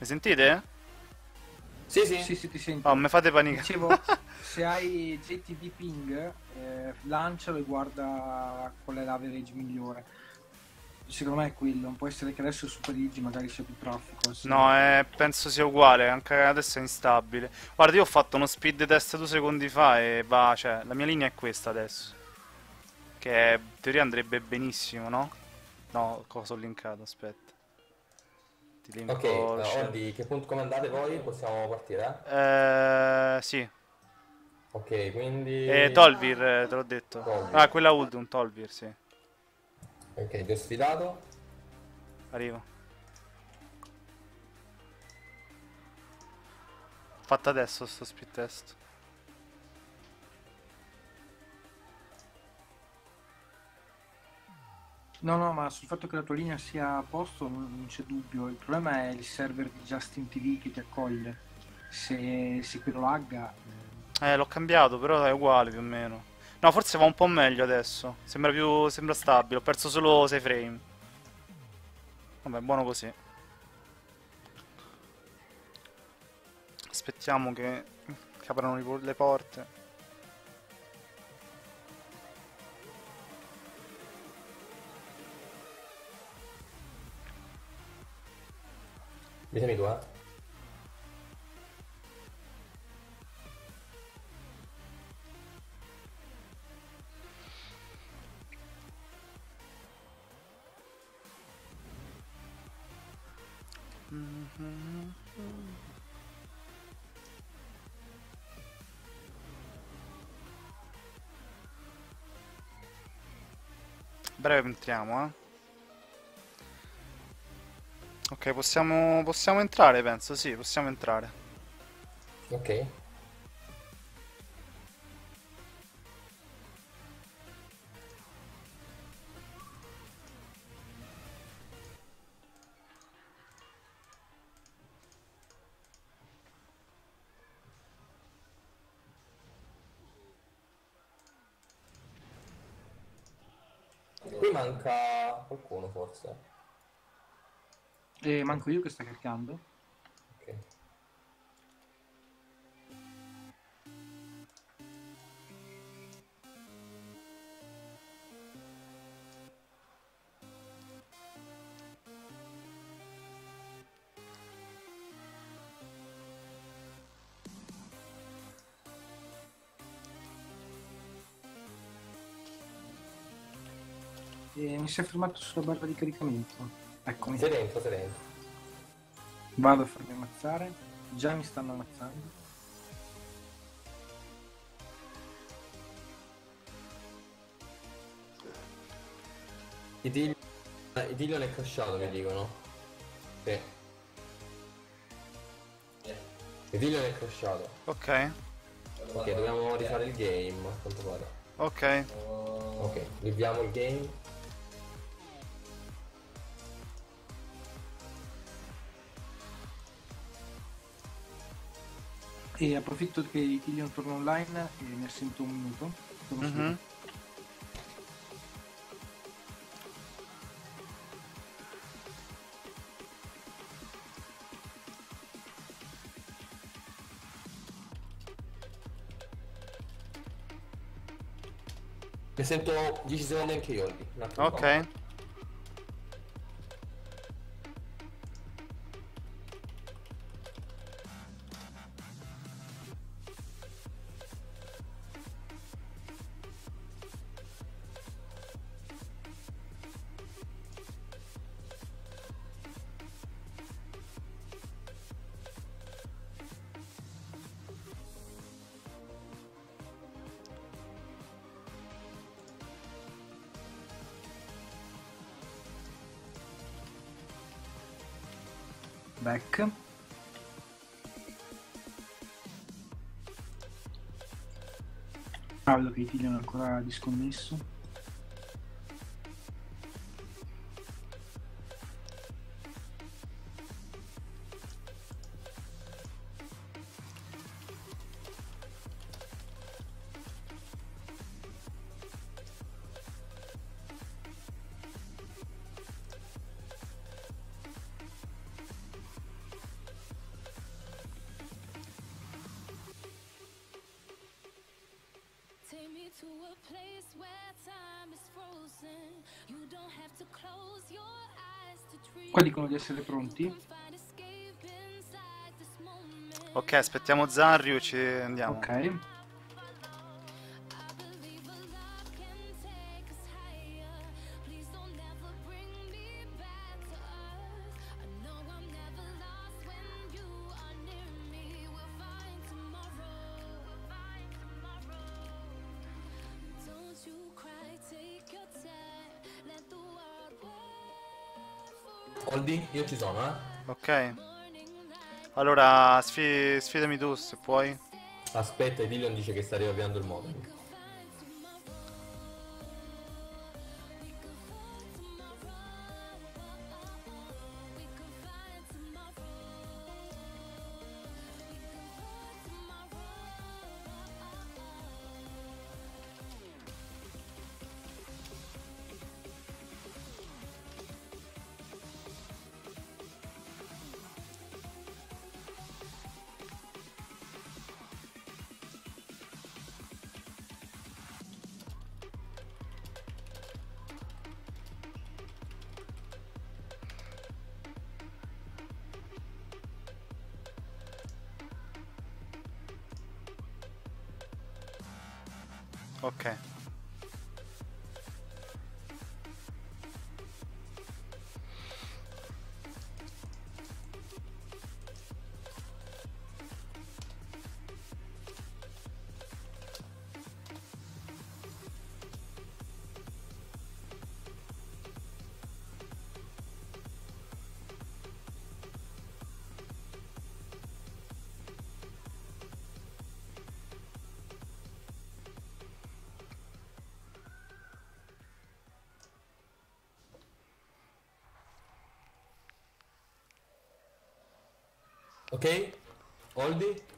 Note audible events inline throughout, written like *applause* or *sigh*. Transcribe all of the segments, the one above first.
Mi sentite? Sì, sì. Sì, sì, ti sento. Oh, mi fate panicare. Dicevo, *laughs* se hai JTV ping, eh, lancialo e guarda qual è l'average migliore. Secondo me è quello, può essere che adesso Super Easy magari sia più traffico. sì. No, eh, penso sia uguale, anche adesso è instabile. Guarda, io ho fatto uno speed test due secondi fa e va, cioè, la mia linea è questa adesso. Che in teoria andrebbe benissimo, no? No, cosa ho linkato? Aspetta. Ti linko... Ok, uh, Olli, che punto come andate voi? Possiamo partire? Eh, sì. Ok, quindi... E Tolvir, eh, te l'ho detto. Tolvir. Ah, quella Uldum, Tolvir, sì. Ok, ti ho sfidato. Arrivo. Fatto adesso sto speed test. No, no, ma sul fatto che la tua linea sia a posto non, non c'è dubbio. Il problema è il server di Justin TV che ti accoglie. Se, se quello lagga, eh, Eh, l'ho cambiato, però è uguale più o meno. No, forse va un po' meglio adesso. Sembra più... sembra stabile. Ho perso solo 6 frame. Vabbè, buono così. Aspettiamo che, che aprano le porte. Ditemi tu, eh. Breve entriamo, eh. Ok, possiamo, possiamo entrare, penso, sì, possiamo entrare. Ok. Qui manca qualcuno forse. E manco io che sta caricando. Ok. E mi si è fermato sulla barra di caricamento. Eccomi. Sei dentro, sei dentro. Vado a farmi ammazzare. Già mi stanno ammazzando. Idilio, eh, Idilio è crashato, mi dicono. Sì. Idilio è crashato. Ok, Ok, dobbiamo rifare il game, a quanto pare. ok. Ok, riviamo il game. E approfitto che Killian torna online e mi assento un minuto. Mhm. subito. Mi sento 10 secondi anche io. Ok. Back. Ah, vedo che Killian è ancora disconnesso. Di essere pronti. Ok, aspettiamo Zarrio e ci andiamo. Ok. Ci sono, eh. Ok. Allora, sfi- sfidami tu se puoi. Aspetta, Dillion dice che sta riavviando il modem.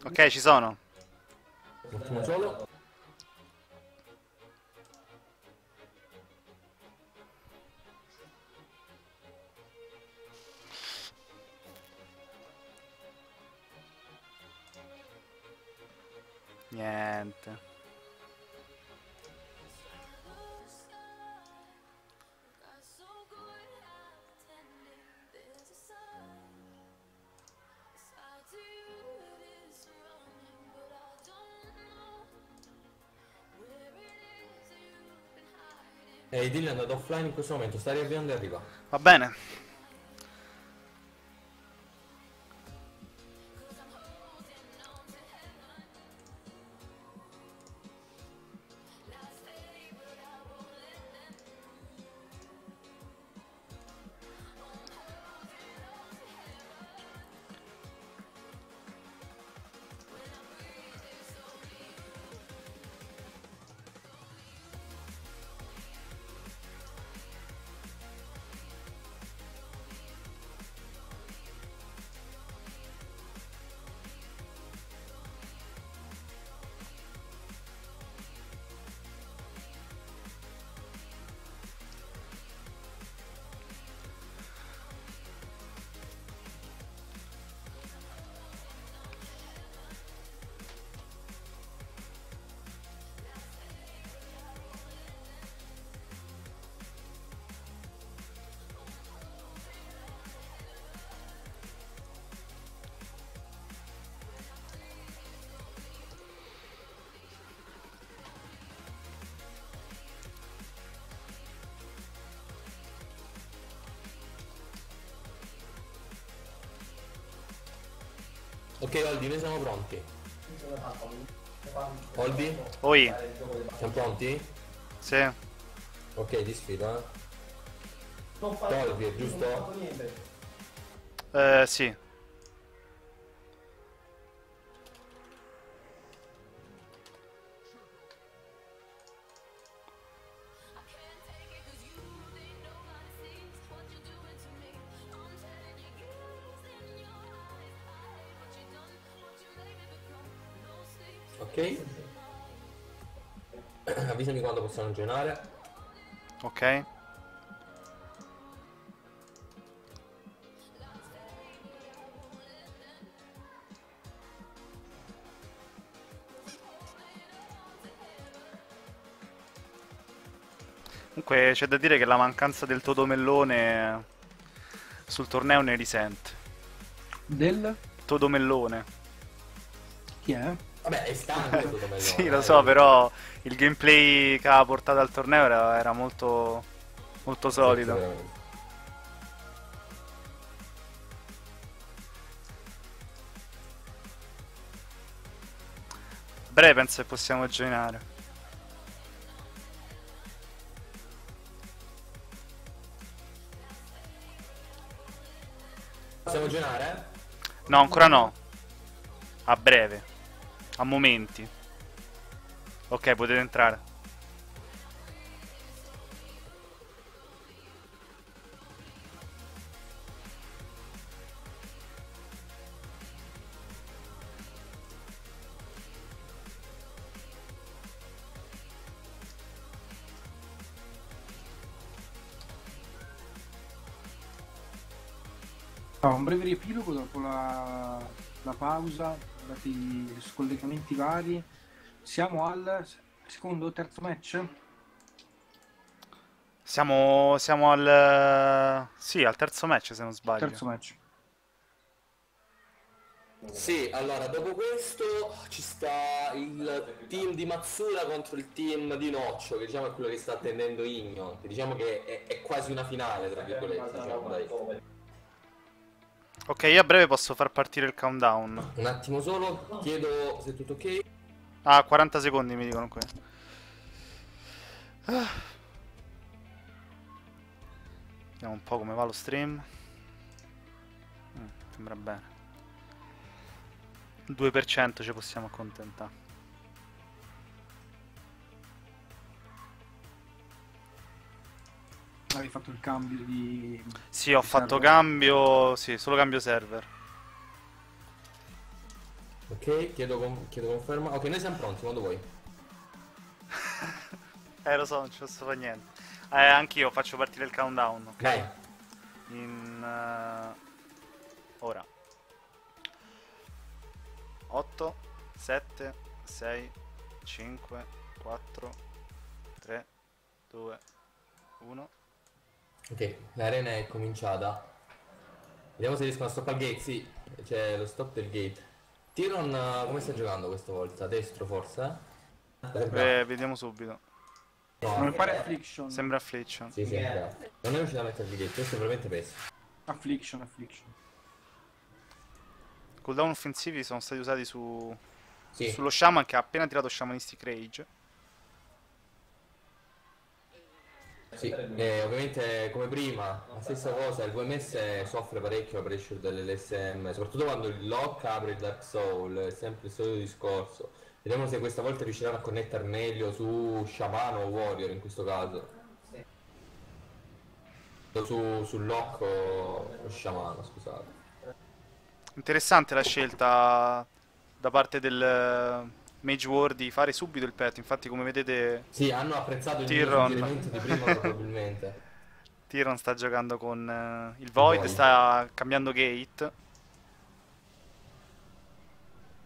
Ok, ci sono. Un attimo solo. Niente. E Dillion è andato offline in questo momento, sta riavviando e arriva. Va bene. Oldi, noi siamo pronti. Oldi? Oi. Siamo pronti? Sì. Ok, ti sfido, eh. Tolvi, giusto? Eh, sì. Avvisami quando possono generare. Ok. Comunque c'è da dire che la mancanza del todomellone sul torneo ne risente. Del? Todo Mellone. Chi è? Vabbè, è stanco tutto *laughs* Mellone, Sì, lo eh. so, però il gameplay che ha portato al torneo era, era molto, molto solido. A breve penso che possiamo joinare. Possiamo girare? No, ancora no. A breve. A momenti. Ok, potete entrare. No, un breve riepilogo dopo la, la pausa, dati scollegamenti vari. Siamo al secondo o terzo match? Siamo, siamo al... Sì, al terzo match se non sbaglio. Terzo match. Sì, allora dopo questo ci sta il team di Matsura contro il team di Noccio, che diciamo è quello che sta attendendo Igno, che diciamo che è, è quasi una finale, tra virgolette, diciamo, dai. Ok, io a breve posso far partire il countdown. Un attimo solo, chiedo se è tutto ok. Ah, 40 secondi mi dicono qui. Ah. Vediamo un po' come va lo stream. Mm, sembra bene. 2% ci possiamo accontentare. Avevi fatto il cambio di... Sì, ho di fatto server. cambio. Sì, solo cambio server. Ok, chiedo, con- chiedo conferma. Ok, noi siamo pronti, quando vuoi. *laughs* Eh, lo so, non ci posso fare niente. Eh, anch'io faccio partire il countdown. ok? Dai. In. eh, ora. 8, 7, 6, 5, 4, 3, 2, 1. Ok, l'arena è cominciata. Vediamo se riescono a stoppare il gate, sì, c'è lo stop del gate. Tyron eh, come sta giocando questa volta? Destro forse? Sembra- Eh, vediamo subito. no, Non mi pare Affliction. Sembra Affliction. Sì, sì, bravo. Non è riuscito a mettere il gate, questo è veramente pessimo. Affliction, Affliction. Cooldown offensivi sono stati usati su, Sì, sullo Shaman che ha appena tirato Shamanistic Rage. Sì. E ovviamente come prima, la stessa cosa, il VMS soffre parecchio la pressure dell'LSM, soprattutto quando il lock apre il Dark Soul, è sempre il solito discorso. Vediamo se questa volta riusciranno a connettere meglio su Shaman o Warrior in questo caso. Su, sul lock o o Shaman, scusate. Interessante la scelta da parte del eh, Mage War di fare subito il pet. Infatti, come vedete, Sì, hanno apprezzato il Tyron. suggerimento di prima probabilmente. *laughs* Tyron sta giocando con eh, il Void, Void. sta cambiando gate.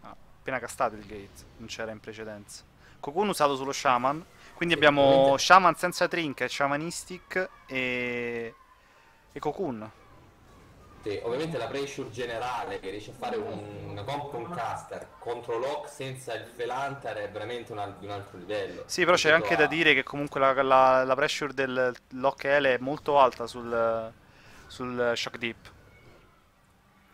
Ha appena castato il gate, non c'era in precedenza. Cocoon usato sullo Shaman. Quindi Sì, abbiamo ovviamente- Shaman senza Trinket, Shamanistic e. e Cocoon. Sì, ovviamente la pressure generale che riesce a fare un, una comp con caster contro lock senza il Felantar è veramente un, al- di un altro livello. Sì, però c'è anche da a- dire che comunque la, la- la pressure del Lock L è molto alta sul, sul Shock Deep.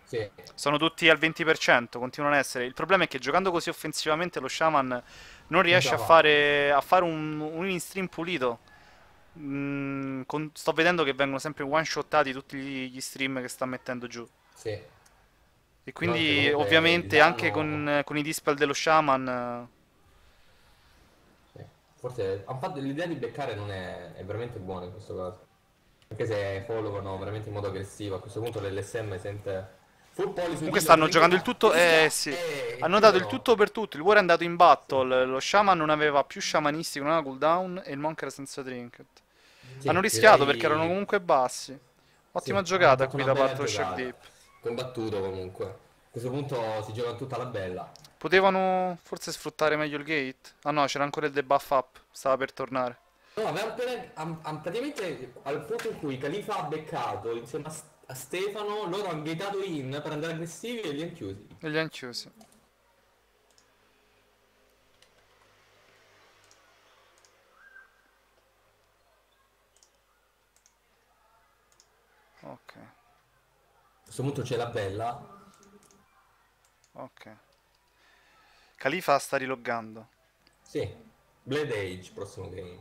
Sì, Sono tutti al 20%, continuano ad essere. Il problema è che giocando così offensivamente lo Shaman non riesce ce a fare, a fare un, un in stream pulito. Mm, con- sto vedendo che vengono sempre one shottati tutti gli, gli stream che sta mettendo giù. sì. E quindi comunque ovviamente il anche danno- con, con i dispel dello Shaman sì. Forse fatto- l'idea di beccare non è, è veramente buona in questo caso. Anche se followano veramente in modo aggressivo, a questo punto l'LSM sente Comunque stanno giocando il tutto. Eh eh, sì. eh, Hanno dato il no. tutto per tutto. Il War è andato in battle. Lo Shaman non aveva più sciamanistico, non aveva cooldown. E il Monk era senza trinket. Sì, Hanno rischiato direi- perché erano comunque bassi. Ottima Sì, giocata qui da parte dello Shock giocata. Deep. Combattuto comunque. A questo punto si gioca tutta la bella. Potevano forse sfruttare meglio il gate. Ah no, c'era ancora il debuff up. Stava per tornare. No, aveva appena, am- am- praticamente al punto in cui Khalifa ha beccato insieme a Stefano, loro hanno gateato in per andare aggressivi e li hanno chiusi. E li hanno chiusi. Ok, A questo punto c'è la bella. ok. Khalifa sta riloggando. Sì. Blade Age, prossimo game.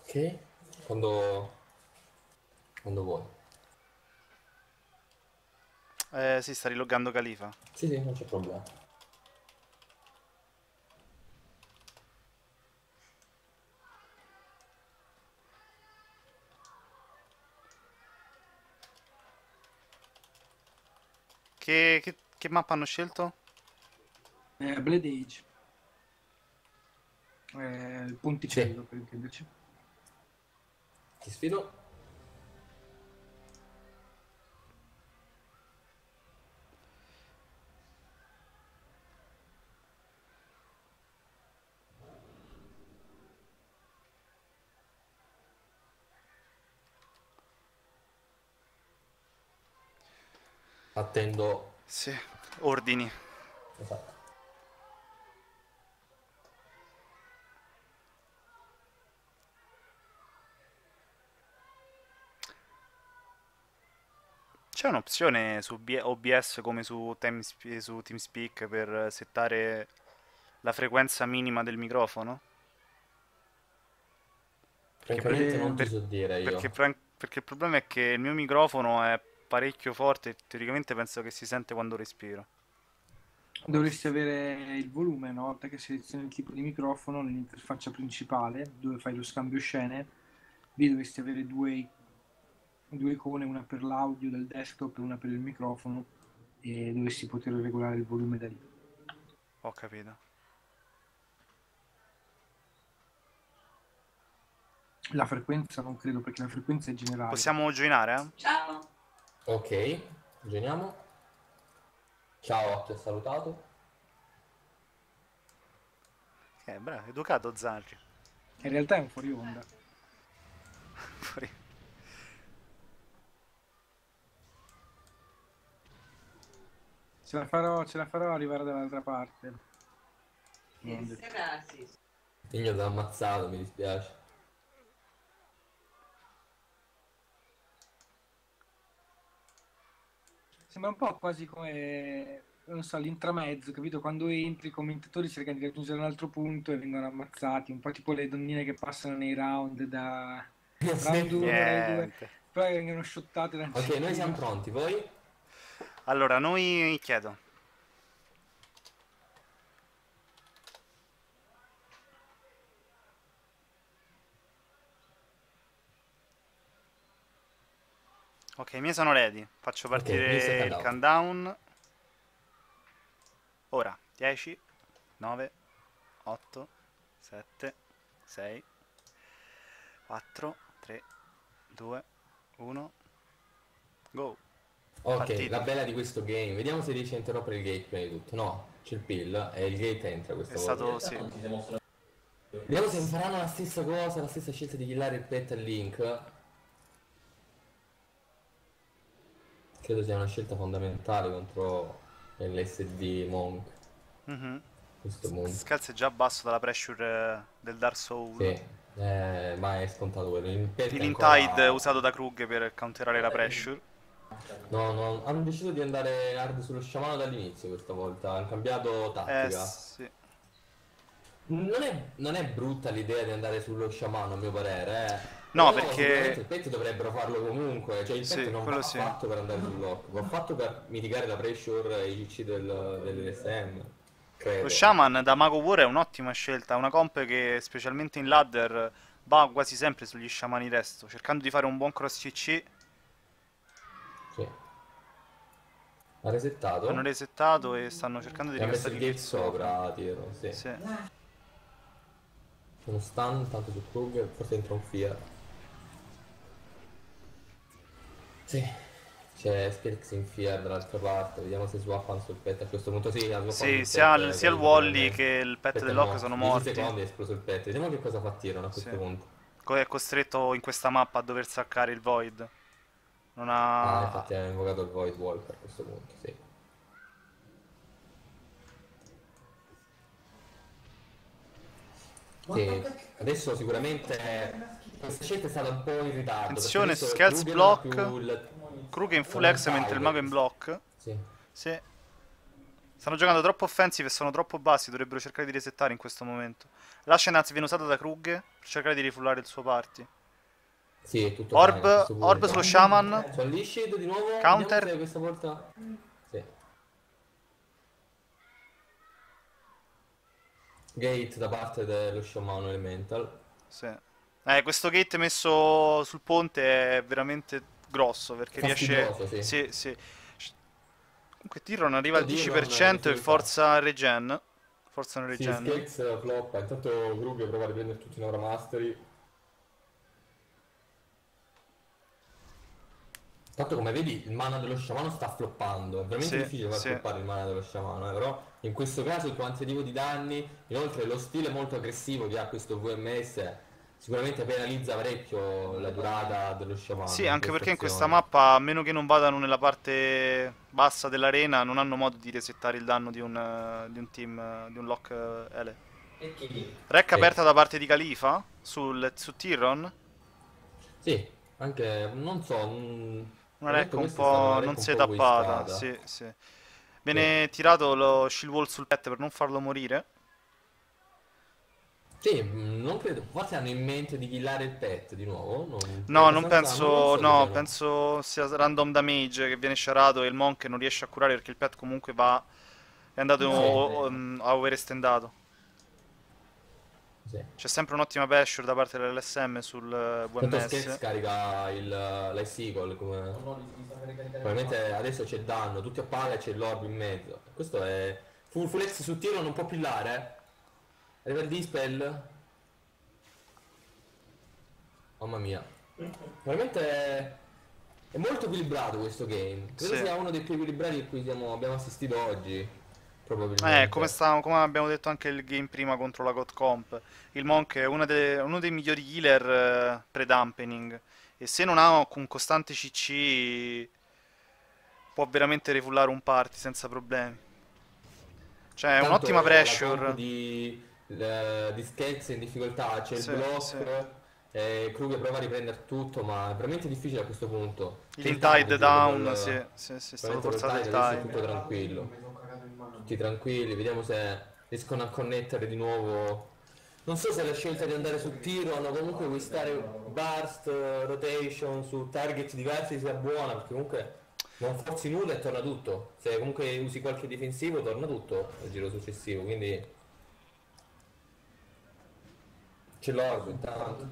Ok. Quando... Quando vuoi. Eh sì, sta riloggando Khalifa. Sì, sì, non c'è problema. Che, che, che mappa hanno scelto? Eh, Blade Age. Eh, il ponticello per intenderci. Ti sfido. Attendo. Sì, ordini. Esatto. C'è un'opzione su OBS come su, su TeamSpeak per settare la frequenza minima del microfono? Francamente non ti per- so dire io. Perché, perché il problema è che il mio microfono è parecchio forte teoricamente penso che si sente quando respiro. Dovresti avere il volume una volta che selezioni il tipo di microfono nell'interfaccia principale dove fai lo scambio scene. Lì dovresti avere due, due icone, una per l'audio del desktop e una per il microfono e dovresti poter regolare il volume da lì. Ho capito. La frequenza non credo perché la frequenza è generale. Possiamo joinare, eh? Ciao. Ok, geniamo. Ciao, ti ho salutato. Eh, bravo, educato Zarri. In realtà è un fuori onda. *laughs* Fuori. Ce la farò, ce la farò arrivare dall'altra parte. Ieri sera sì. Io ti ho ammazzato, mi dispiace. Sembra un po' quasi come, non so, l'intramezzo, capito? Quando entri i commentatori cercano di raggiungere un altro punto e vengono ammazzati, un po' tipo le donnine che passano nei round da round 1 round 2, Niente. poi vengono shottate da Ok, noi siamo pronti, voi? Allora, noi chiedo. Ok, i miei sono ready. Faccio partire il il countdown. Ora, 10, 9, 8, 7, 6, 4, 3, 2, 1, go. Ok, Partita. la bella di questo game. Vediamo se riesce a interrompere il gate prima di tutto. No, c'è il pill e il gate entra questa È volta. stato, sì. Vediamo se faranno la stessa cosa, la stessa scelta di killare il pet al link. Credo sia una scelta fondamentale contro l'SD Monk. Mhm. Questo punto. Scalzo è già basso dalla pressure eh, del Dark Soul. Sì, eh, ma è scontato quello. Healing ancora- Tide usato da Krug per counterare la pressure. No, no, hanno deciso di andare hard sullo sciamano dall'inizio questa volta. Hanno cambiato Eh tattica. sì. Non è, non è brutta l'idea di andare sullo sciamano, a mio parere. Eh. No, Però perché- Il pet dovrebbero farlo comunque. Cioè, il Sì, pet non quello va sì. fatto per andare sul lock, va fatto per mitigare la pressure e i CC del, dell'SM. Credo. Lo Shaman da Mago War è un'ottima scelta, una comp che specialmente in ladder va quasi sempre sugli sciamani resto, cercando di fare un buon cross CC. Sì. Ha resettato. Hanno resettato e stanno cercando di ricassare il gate sopra, tiro. Sì. Sì. Uno stun, tanto su Krug, forse entra un Fear. Sì. C'è Spirix in Fear dall'altra parte, vediamo se swappano sul pet a questo punto. Sì, Sì, sul sia, pet, il, eh, sia il Wally che il pet morto. sono 10 morti. secondi è esploso il pet. Vediamo che cosa fa Tyrion a questo Sì. punto. Co- È costretto in questa mappa a dover saccare il Void. Non Ah, ha... infatti ha invocato il Void Walker a questo punto, sì. Sì, adesso sicuramente questa scelta è stata un po' in ritardo. Attenzione, Kruger block. il- Krug in full X mentre il mago è in block. Sì. Sì. Stanno giocando troppo offensive e sono troppo bassi, dovrebbero cercare di resettare in questo momento. L'Ashenaz viene usata da Krug per cercare di rifullare il suo party. Sì, è tutto Orb, questo punto. Orb sullo Shaman. Su Unleashed di nuovo. Counter. questa volta... Sì. Gate da parte dello Shaman Elemental. Sì. Eh, questo gate messo sul ponte è veramente grosso perché riesce... Sì. Sì, sì. Comunque Tyrion arriva al Oddio, 10% non e forza regen. Forza non Sì, regen. Skex floppa, intanto Grug prova a riprendere tutti in Aura Mastery. Tanto come vedi il mana dello sciamano sta floppando, è veramente Sì, difficile far sì. floppare il mana dello sciamano, eh, però in questo caso il quantitativo di danni, inoltre lo stile molto aggressivo che ha questo VMS sicuramente penalizza parecchio la durata dello sciamano. Sì, anche perché in questa mappa, a meno che non vadano nella parte bassa dell'arena, non hanno modo di resettare il danno di un, di un team, di un lock eh, Ele. Rec Sì. aperta da parte di Khalifa sul, su Tyrion. Sì, anche, non so... Una rec un po' non si è tappata. Sì, sì. Viene tirato lo shield wall sul pet per non farlo morire. Sì, mh, non credo. Forse hanno in mente di killare il pet di nuovo? Non, No, non penso, non so no, penso sia random damage che viene sharato e il monk non riesce a curare perché il pet comunque va, è andato Sì. o- um, a overestendato. Sì. C'è sempre un'ottima pressure da parte dell'LSM sul eh, Tanto Skex VMS. carica il l'Ice Eagle come... Probabilmente adesso c'è danno, tutti a palla e c'è l'orb in mezzo. Questo è... Full, full X su tiro non può pillare. Il Dispel. Mamma mia. Veramente è... è molto equilibrato questo game. Credo Sì. sia uno dei più equilibrati a cui abbiamo assistito oggi. Probabilmente. Eh, come, sta- come abbiamo detto anche il game prima contro la God Comp, il Monk è una delle- uno dei migliori healer eh, pre-dampening e se non ha un costante CC può veramente refullare un party senza problemi. Cioè, è un'ottima pressure. di, eh, di Skelz in difficoltà, c'è Sì, il block, sì. e Kruger prova a riprendere tutto, ma è veramente difficile a questo punto. Il Tide down, col- sì, sì, sì, col forzato il tide tutto tranquillo. Tutti tranquilli, vediamo se riescono a connettere di nuovo. Non so se la scelta di andare su tiro o comunque wistare burst, eh, rotation su target diversi sia buona, perché comunque non forzi nulla e torna tutto. Se comunque usi qualche difensivo torna tutto nel giro successivo, quindi c'è l'orb intanto.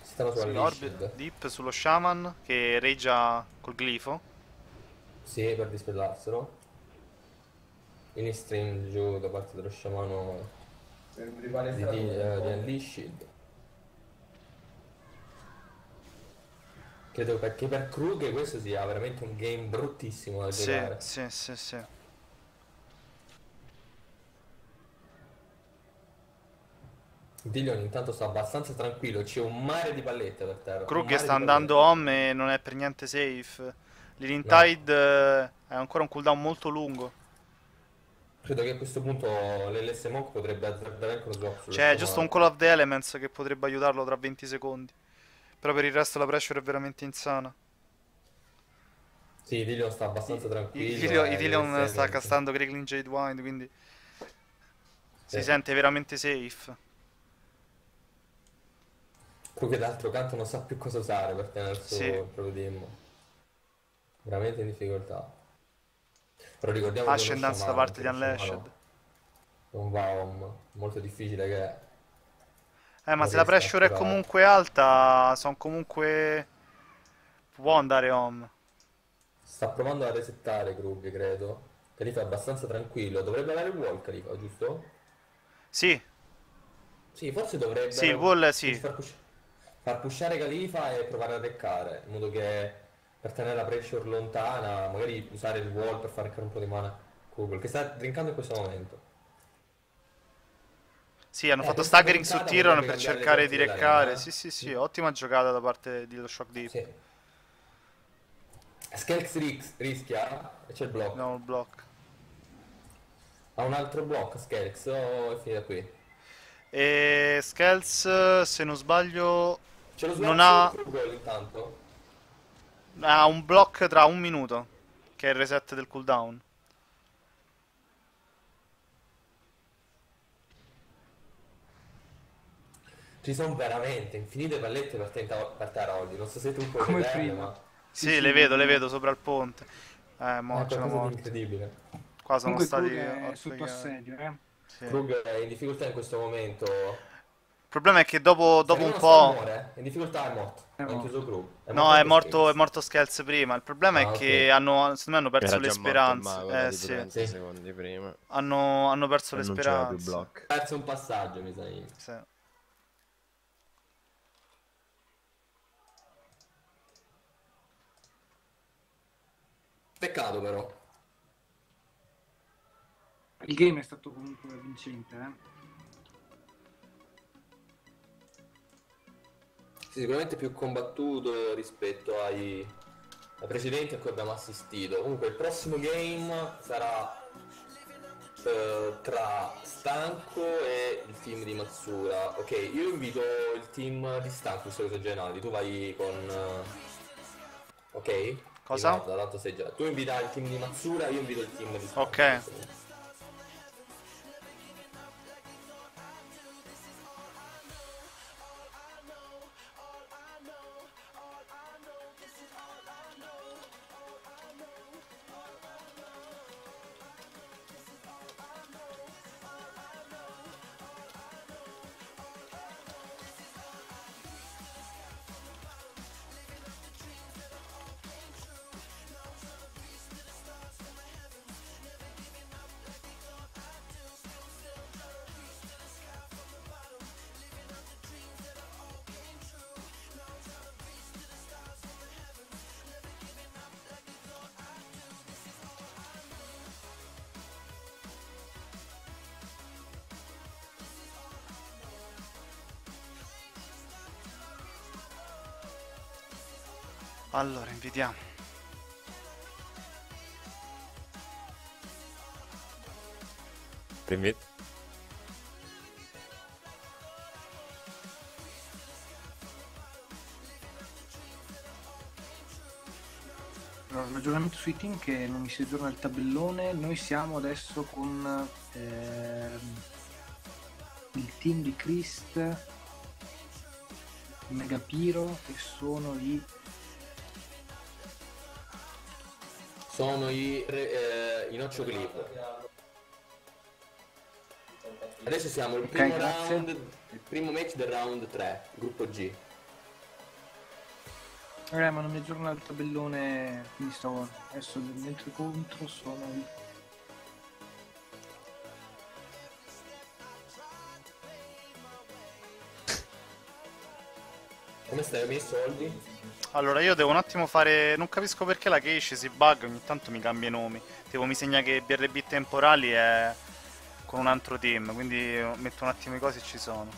Stanno su Sì, Unleashed. Orb Deep sullo Shaman che reggia col glifo. Sì, per dispellarselo. In stream giù da parte dello sciamano di, di, eh, di Unleashed. Credo perché per Krug questo sia veramente un game bruttissimo da Sì, giocare. sì, sì, sì. Dillion intanto sta abbastanza tranquillo, c'è un mare di pallette per terra. Krug sta andando pallette. home e non è per niente safe. L'Irintide eh, è ancora un cooldown molto lungo. Credo che a questo punto l'LS Monk potrebbe azzardare C'è Cioè, giusto un. Call of the Elements che potrebbe aiutarlo tra 20 secondi. Però per il resto la pressure è veramente insana. Sì, Dillion sta abbastanza tranquillo. Idilion e Idilion l'LS sta castando Crackling Jade Wind, quindi si sente veramente safe. Krug d'altro canto non sa più cosa usare per tenere il suo Sì. proprio team. Veramente in difficoltà. Però ricordiamo che Ascendance da parte di Unleashed. Un Vaum molto difficile che Eh, ma se la pressure è curare. comunque alta, sono comunque... Può andare home. sta provando a resettare Krug, credo. Khalifa è abbastanza tranquillo. Dovrebbe avere il wall Khalifa, giusto? Sì, Sì, forse dovrebbe. Sì, wall, sì. far far pushare Khalifa e provare a reccare, in modo che per tenere la pressure lontana, magari usare il wall per fare un po' di mana Google, che sta drinkando in questo momento. Sì, hanno Eh, fatto staggering su Tyrion per cercare di reccare. eh? Sì, sì, sì, Sì. ottima giocata da parte di lo Shock Deep. Sì. Skelx ris- rischia e c'è il blocco. No, il block. Ha un altro blocco Skelx o è finita qui? E Skells, se non sbaglio, Ce lo Non ha- intanto? ha un block tra un minuto, che è il reset del cooldown. Ci sono veramente infinite pallette per, tenta- per Tarolli, non so se tu puoi Come vederle, prima. ma Sì, Sì, le vedo, le vedo sopra il ponte. Eh, mo, ce l'ho qualcosa di morto. incredibile. Qua sono Comunque stati Krug è sotto assedio, eh. Sì. Krug è in difficoltà in questo momento. Il problema è che dopo, dopo un po'... muore, in difficoltà è morto. È morto. chiuso Krug. No, è morto, è morto Skells prima. Il problema Ah, è ok. che hanno, secondo me hanno perso Era le speranze. mago, Eh sì, 30 Sì. secondi prima. hanno, hanno perso le E più speranze. block. Ha perso un passaggio, mi sa. io. Sì. Peccato però. Il game è stato comunque vincente, eh. Sicuramente più combattuto rispetto ai, ai precedenti a cui abbiamo assistito. Comunque il prossimo game sarà eh, tra Stanco e il team di Matsura. Ok, io invito il team di Stanco, visto che sono generali, tu vai con... eh, ok? Cosa? Guarda, tanto sei già. Tu invita il team di Matsura, io invito il team di Stanco. Ok. Allora, invitiamo. Invit- Allora, il ragionamento sui team che non mi si aggiorna il tabellone, noi siamo adesso con ehm, il team di Christ, Megapiro, che sono i Sono i, re- eh, i Noccio Clip. Adesso siamo il primo grazie. round, il primo match del round 3, gruppo G. Eh, ma non mi aggiorna il tabellone, quindi stavo adesso mentre contro sono i Come stai? Hai messo soldi? Allora, io devo un attimo fare. Non capisco perché la cache si bug, ogni tanto mi cambia i nomi. Tipo, mi segna che BRB temporali è con un altro team, quindi metto un attimo i cosi e ci sono.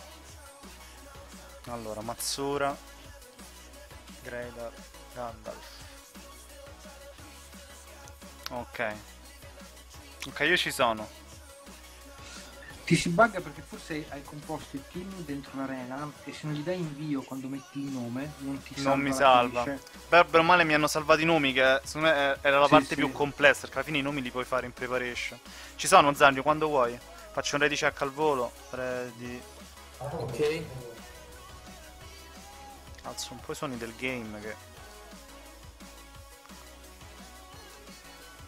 Allora, Matsura, Greydar, Gandalf. Ok. Ok, io ci sono. Ti si bugga perché forse hai composto il team dentro l'arena e se non gli dai invio quando metti il nome non ti salva Non mi salva. Beh, bene o male mi hanno salvato i nomi, che secondo me eh, era la Sì, parte sì. più complessa, perché alla fine i nomi li puoi fare in preparation. Ci sono, Zanio, quando vuoi. Faccio un ready check al volo. Ready. Ok. Alzo un po' i suoni del game che...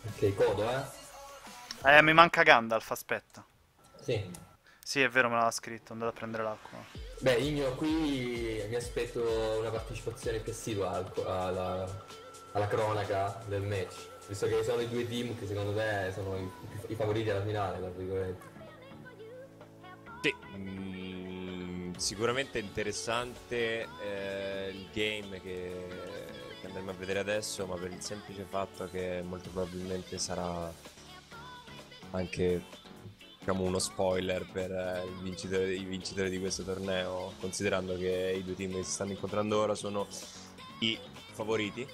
Ok, codo, eh? Eh, mi manca Gandalf, aspetta. Sì. Sì, è vero, me l'ha scritto, andate a prendere l'acqua. Beh, Igno, qui mi aspetto una partecipazione più assidua al- alla, alla cronaca del match. Visto che sono i due team che secondo te sono i, i favoriti alla finale, tra virgolette. Sì, mm, sicuramente interessante eh, il game che, che andremo a vedere adesso, ma per il semplice fatto che molto probabilmente sarà anche diciamo, uno spoiler per eh, il vincitore- i vincitori di questo torneo, considerando che i due team che si stanno incontrando ora sono i favoriti,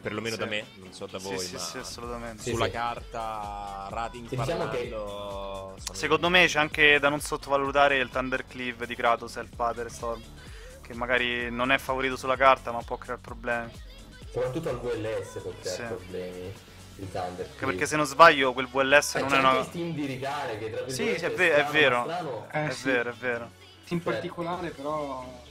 perlomeno Sì. da me, non so da voi, sì, ma sì, assolutamente. Sì, sulla sì. carta rating Sì, diciamo che- parlando Secondo me c'è anche da non sottovalutare il Thundercleave di Kratos e il Padre Storm, che magari non è favorito sulla carta ma può creare problemi. Soprattutto al VLS può creare Sì. problemi il Thunder. Anche perché se non sbaglio quel VLS Eh, non è una... il team di Rigale che tra Sì, virgolette sì, è ve- è vero. strano. Eh, è sì. vero, è vero. In Cioè- particolare però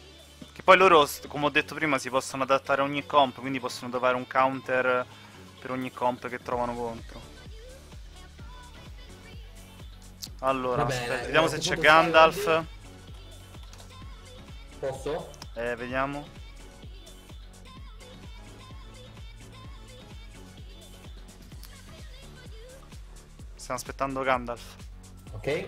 Che poi loro, come ho detto prima, si possono adattare a ogni comp, quindi possono trovare un counter per ogni comp che trovano contro. Allora, Va bene, aspetta, vediamo a se c'è Gandalf. Posso? Eh, vediamo. Stiamo aspettando Gandalf. Ok.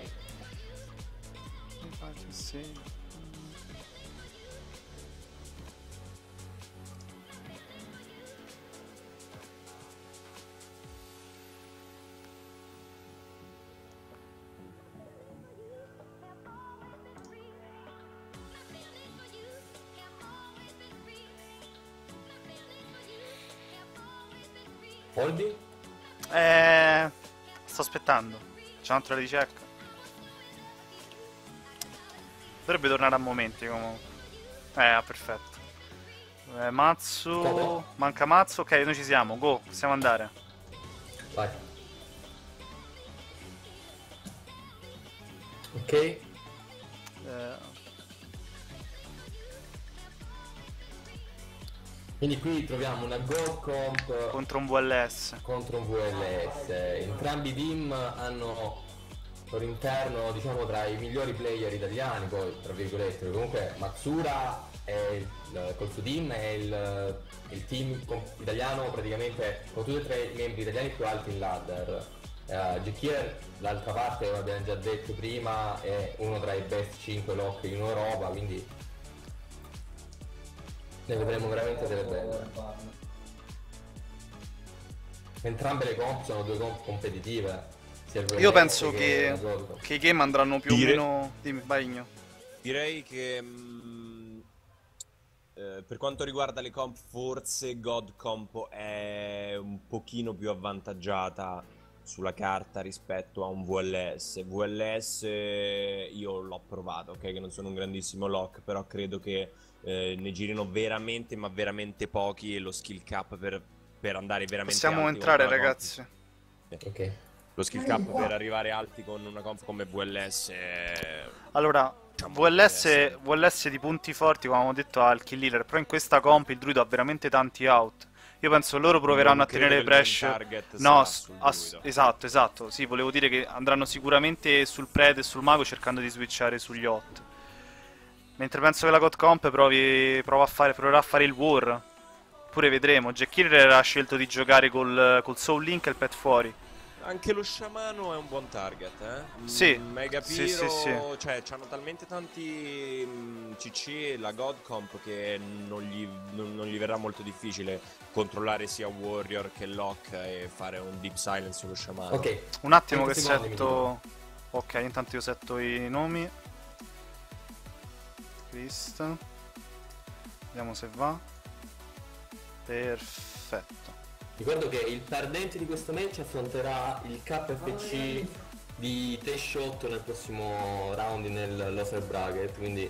Holdi? Eh, sto aspettando. C'è un altro di check. Dovrebbe tornare a momenti comunque. Eh, ah, perfetto. Eh. Come? Manca Matsu. Ok, noi ci siamo. Go, possiamo andare. Vai. Ok. Eh, Quindi qui troviamo una Gold Comp contro un VLS. contro un VLS. Entrambi i team hanno all'interno, diciamo, tra i migliori player italiani, poi tra virgolette, comunque Matsura è il, col suo team è il, il team italiano praticamente con tutti e tre i membri italiani più alti in ladder. Uh, Jekiel, d'altra parte, come abbiamo già detto prima, è uno tra i best 5 lock in Europa, quindi ne vedremo veramente delle belle. Entrambe le comp sono due comp competitive. Io penso che che, i game andranno più Dire- o meno. Dimmi, Bagno. Direi che mm, eh, per quanto riguarda le comp, forse God Comp è un pochino più avvantaggiata sulla carta rispetto a un VLS. VLS io l'ho provato, ok, che non sono un grandissimo lock, però credo che eh, ne girino veramente, ma veramente pochi e lo skill cap per, per andare veramente Possiamo alti entrare, una comp- ragazzi. Ok. Lo skill cap per arrivare alti con una comp come VLS è... Allora, Diciamo VLS, VLS di punti forti, come avevamo detto, ha il kill leader, però in questa comp il druido ha veramente tanti out. Io penso loro proveranno a tenere pressure. No, esatto, esatto. Sì, volevo dire che andranno sicuramente sul prete e sul mago cercando di switchare sugli hot. Mentre penso che la God Comp provi, prova a fare, proverà a fare il war. Pure vedremo. Jack Killer ha scelto di giocare col, col Soul Link e il pet fuori. Anche lo sciamano è un buon target, eh? Mm, Sì, Mega sì, Piro, sì, sì. cioè, hanno talmente tanti mm, CC e la God Comp che non gli, non- non gli verrà molto difficile controllare sia Warrior che Lock e fare un Deep Silence sullo sciamano. Ok. Un attimo che 30 secondi, mi setto. Ok, intanto io setto i nomi. Chris. Vediamo se va. Perfetto. Ricordo che il perdente di questo match affronterà il KFC di T-Shot nel prossimo round nel loser bracket, quindi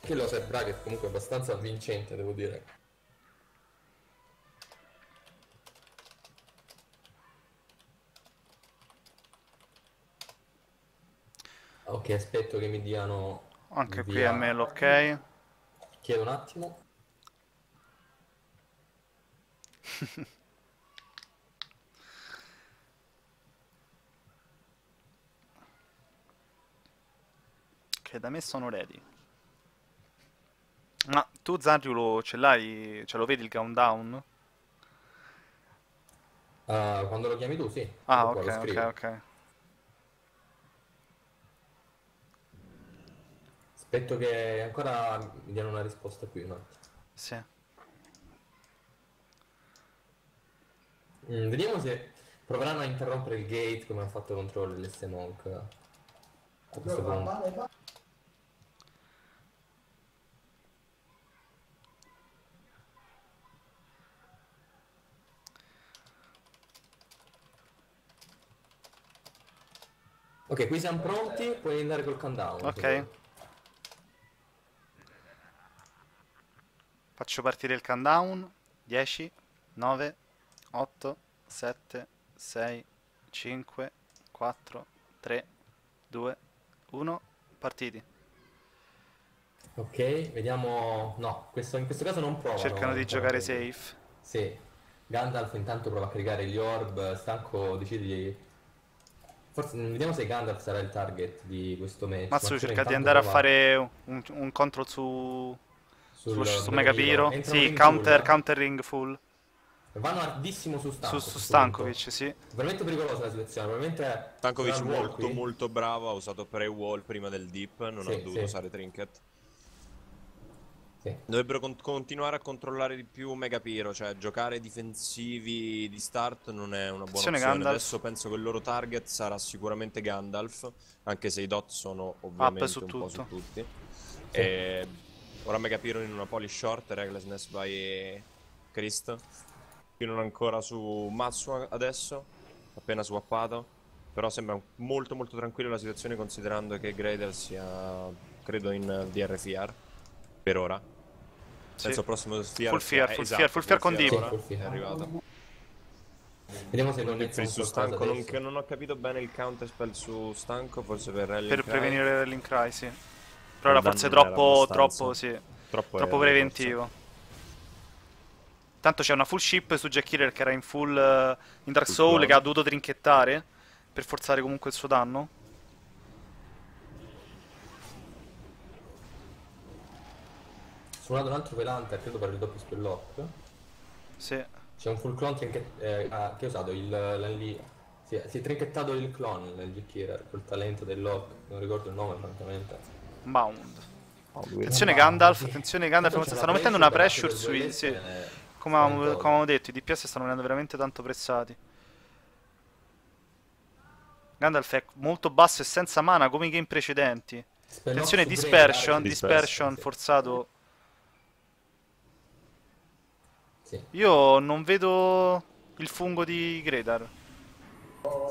che loser bracket comunque abbastanza vincente, devo dire. Ok, aspetto che mi diano Anche qui via. a me l'ok. Chiedo un attimo. *laughs* Che da me sono ready. Ma tu Zaryu lo ce l'hai? Ce lo vedi il countdown? Ah, quando lo chiami tu, sì. Ah, ok, ok, ok. Aspetto che ancora mi diano una risposta qui attimo. Sì. Mm, vediamo se proveranno a interrompere il gate come hanno fatto contro l'LS Monk. A questo punto. Ok, qui siamo pronti, puoi andare col countdown. Ok. Faccio partire il countdown. 10, 9, 8, 7, 6, 5, 4, 3, 2, 1. Partiti. Ok, vediamo... No, questo- in questo caso non provano. Cercano di a giocare interrompere. safe. Sì. Gandalf intanto prova a caricare gli orb, Stanco decide di... Forse vediamo se Gandalf sarà il target di questo match. Mazzu cerca di andare a prova fare un, un control su, sul su, su Megapiro. Sì, counter, full. counter ring full. Vanno ardissimo su Su, Stanco. a su questo Stankovic, sì. Veramente pericolosa la situazione, probabilmente... Stankovic molto qui. molto bravo, ha usato pre-wall prima del deep, non Sì, ha dovuto sì. usare trinket. Sì. Dovrebbero con- continuare a controllare di più Megapiro, cioè giocare difensivi di start non è una buona Attenzione, opzione. Gandalf. Adesso penso che il loro target sarà sicuramente Gandalf, anche se i dot sono ovviamente su un po' su tutto. tutti. E ora Megapiro in una polish short, Recklessness by Christ. Qui non ancora su Matsu adesso, appena swappato. Però sembra molto molto tranquilla la situazione considerando che Grader sia, credo, in DRFR per ora. Sì. Penso il prossimo Fear Full fear, eh, full esatto, fear, full fear con fear. È arrivato. Vediamo se free con su stanco, non, non ho capito bene il counter spell su stanco, forse per rally Per cry. prevenire l'incry, sì. Però era forse non era troppo, troppo, sì. troppo, Troppo era, preventivo. Tanto c'è una full ship su Jack Killer che era in full eh, in Dark Full Soul clone. che ha dovuto trinchettare per forzare comunque il suo danno. Suonato un altro velante, credo per il doppio spellock. Sì. C'è un full clone trinche- eh, ah, che ha usato il l'Anli. Si è, si è trinchettato il clone nel G-Killer, col talento del lock, non ricordo il nome francamente. Bound. Oh, Attenzione Gandalf, attenzione Gandalf, stanno mettendo una pressure sui... Sì. e- Come avevamo, spaventosa. come avevamo detto, i DPS stanno venendo veramente tanto prezzati. Gandalf è molto basso e senza mana come i game precedenti. Attenzione, dispersion. Dispersion, forzato. Io non vedo il fungo di Gredar.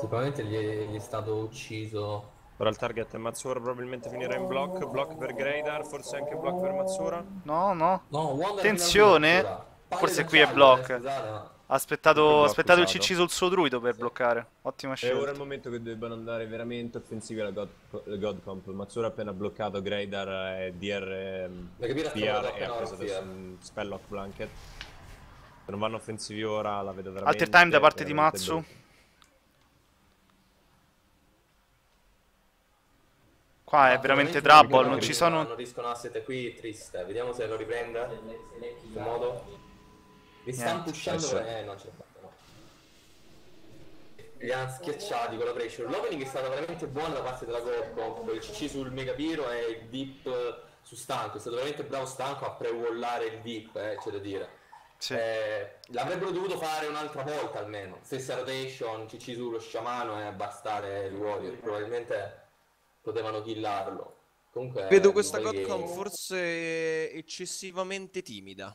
sicuramente gli è, gli è stato ucciso. Ora il target è Matsura, probabilmente finirà in block, block per Greydar, forse anche block per Matsura. No, no. No, Attenzione, forse qui è block. aspettato, aspettato il. CC sul suo druido per bloccare. Ottima E ora è il scelta. momento che debbano andare veramente offensivi alla God, la God Comp. Matsura ha appena bloccato Greydar e DR ehm, andando e ha preso adesso un Spellock Blanket. Se non vanno offensivi ora la vedo veramente Alter time da parte di veramente Matsu. brutta. Qua è Ah, veramente trouble, non ci sono... Non riescono asset qui, triste. Vediamo se lo riprende. In questo modo. Li stanno pushando, Eh, eh, non ce l'ha fatta, no. Li hanno schiacciati con la pressure. L'opening è stata veramente buona da parte della Gorko. Il CC sul Megapiro e il dip eh, su Stanco. È stato veramente bravo Stanco a pre-wallare il dip, eh, c'è da dire. Sì. Eh, l'avrebbero dovuto fare un'altra volta almeno. Stessa rotation, CC sullo sciamano e bastare il warrior. Probabilmente potevano killarlo. Comunque Vedo questa Godcom forse eccessivamente timida.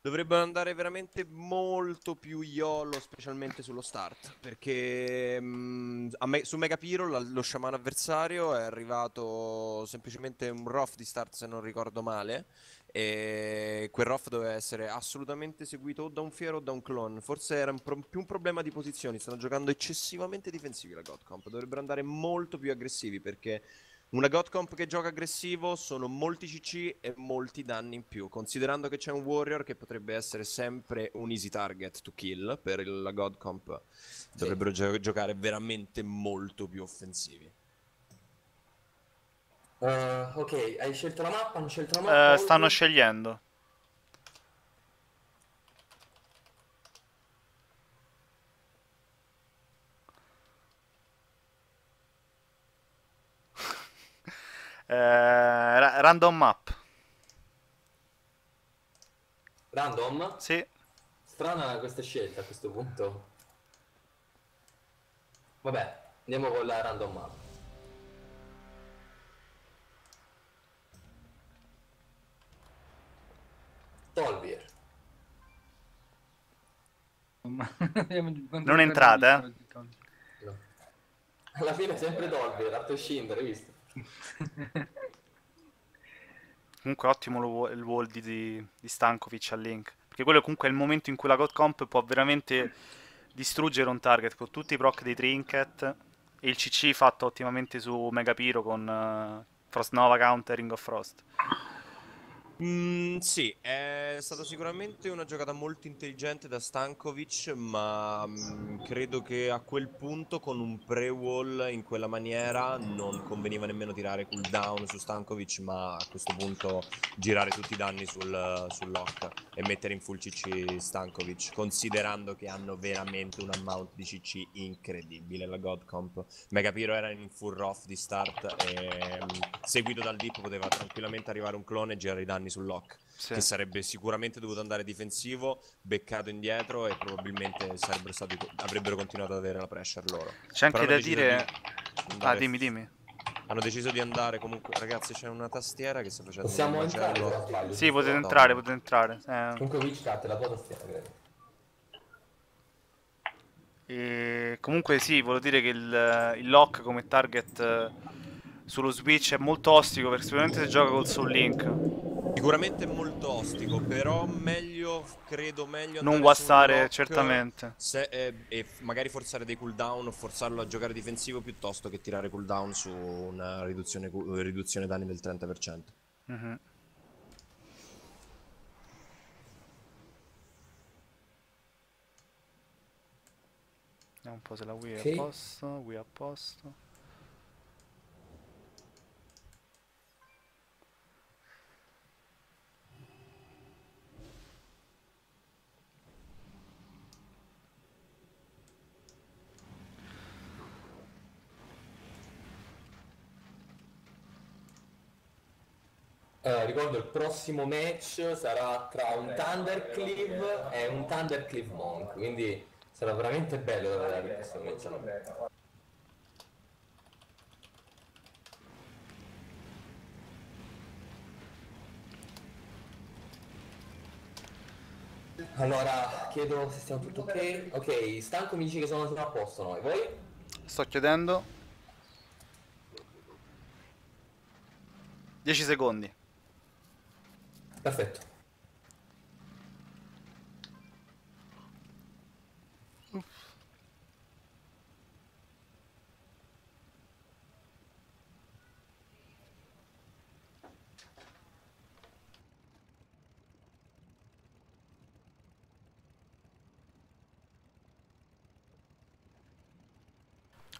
Dovrebbero andare veramente molto più YOLO, specialmente sullo start. Perché mm, a me- su Megapiro la- lo sciamano avversario è arrivato semplicemente un rough di start, se non ricordo male. E quel rough doveva essere assolutamente seguito o da un fiero o da un clone. Forse era un pro- più un problema di posizioni. Stanno giocando eccessivamente difensivi la Godcomp. Dovrebbero andare molto più aggressivi perché. Una Godcomp che gioca aggressivo sono molti CC e molti danni in più, considerando che c'è un Warrior che potrebbe essere sempre un easy target to kill per la Godcomp. Dovrebbero gio- giocare veramente molto più offensivi. Eh, ok, hai scelto la mappa? Hanno scelto la mappa? Eh, stanno scegliendo. *laughs* Eh, Ra- random map. Random? Sì. Strana questa scelta a questo punto. Vabbè, andiamo con la random map. Tolvir. *laughs* Non entrate, eh? No. Alla fine è sempre Tolvir, a prescindere, hai visto? *laughs* Comunque ottimo il wall di, di, di Stankovic a Link. Perché quello comunque è il momento in cui la God Comp può veramente distruggere un target con tutti i proc dei trinket e il CC fatto ottimamente su Megapiro con eh, Frost Nova Counter Ring of Frost. Mm, sì, è stata sicuramente una giocata molto intelligente da Stankovic, ma mm, credo che a quel punto con un pre-wall in quella maniera non conveniva nemmeno tirare cooldown su Stankovic, ma a questo punto girare tutti i danni sul, sul lock e mettere in full CC Stankovic, considerando che hanno veramente un amount di CC incredibile la God Comp. Megapiro era in full off di start e mm, seguito dal dip poteva tranquillamente arrivare un clone e girare i danni sul lock Sì. che sarebbe sicuramente dovuto andare difensivo, beccato indietro e probabilmente sarebbero stati, avrebbero continuato ad avere la pressure loro. C'è anche Però da dire... di Ah, dimmi, dimmi. Hanno deciso di andare comunque, ragazzi c'è una tastiera che sta facendo Possiamo un entrare se macello. Sì, potete No. entrare, potete entrare. Eh, Comunque Witchcat è la tua tastiera, credo. E comunque sì, volevo dire che il, il lock come target eh, sullo Switch è molto ostico perché sicuramente si gioca col Soul Link. Sicuramente è molto ostico, però meglio, credo meglio Non guastare, certamente. se- eh, e magari forzare dei cooldown o forzarlo a giocare difensivo piuttosto che tirare cooldown su una riduzione, riduzione danni del 30%. Mhm. Vediamo un po' se la Wii è Sì. a posto, Wii è a posto. Eh, ricordo il prossimo match sarà tra un Thundercleave e un Thundercleave Monk, quindi sarà veramente bello da vedere questo match. Allora, chiedo se stiamo tutto ok. Ok, stanco mi dice che sono a posto noi. Voi? Sto chiudendo. 10 secondi. Perfetto.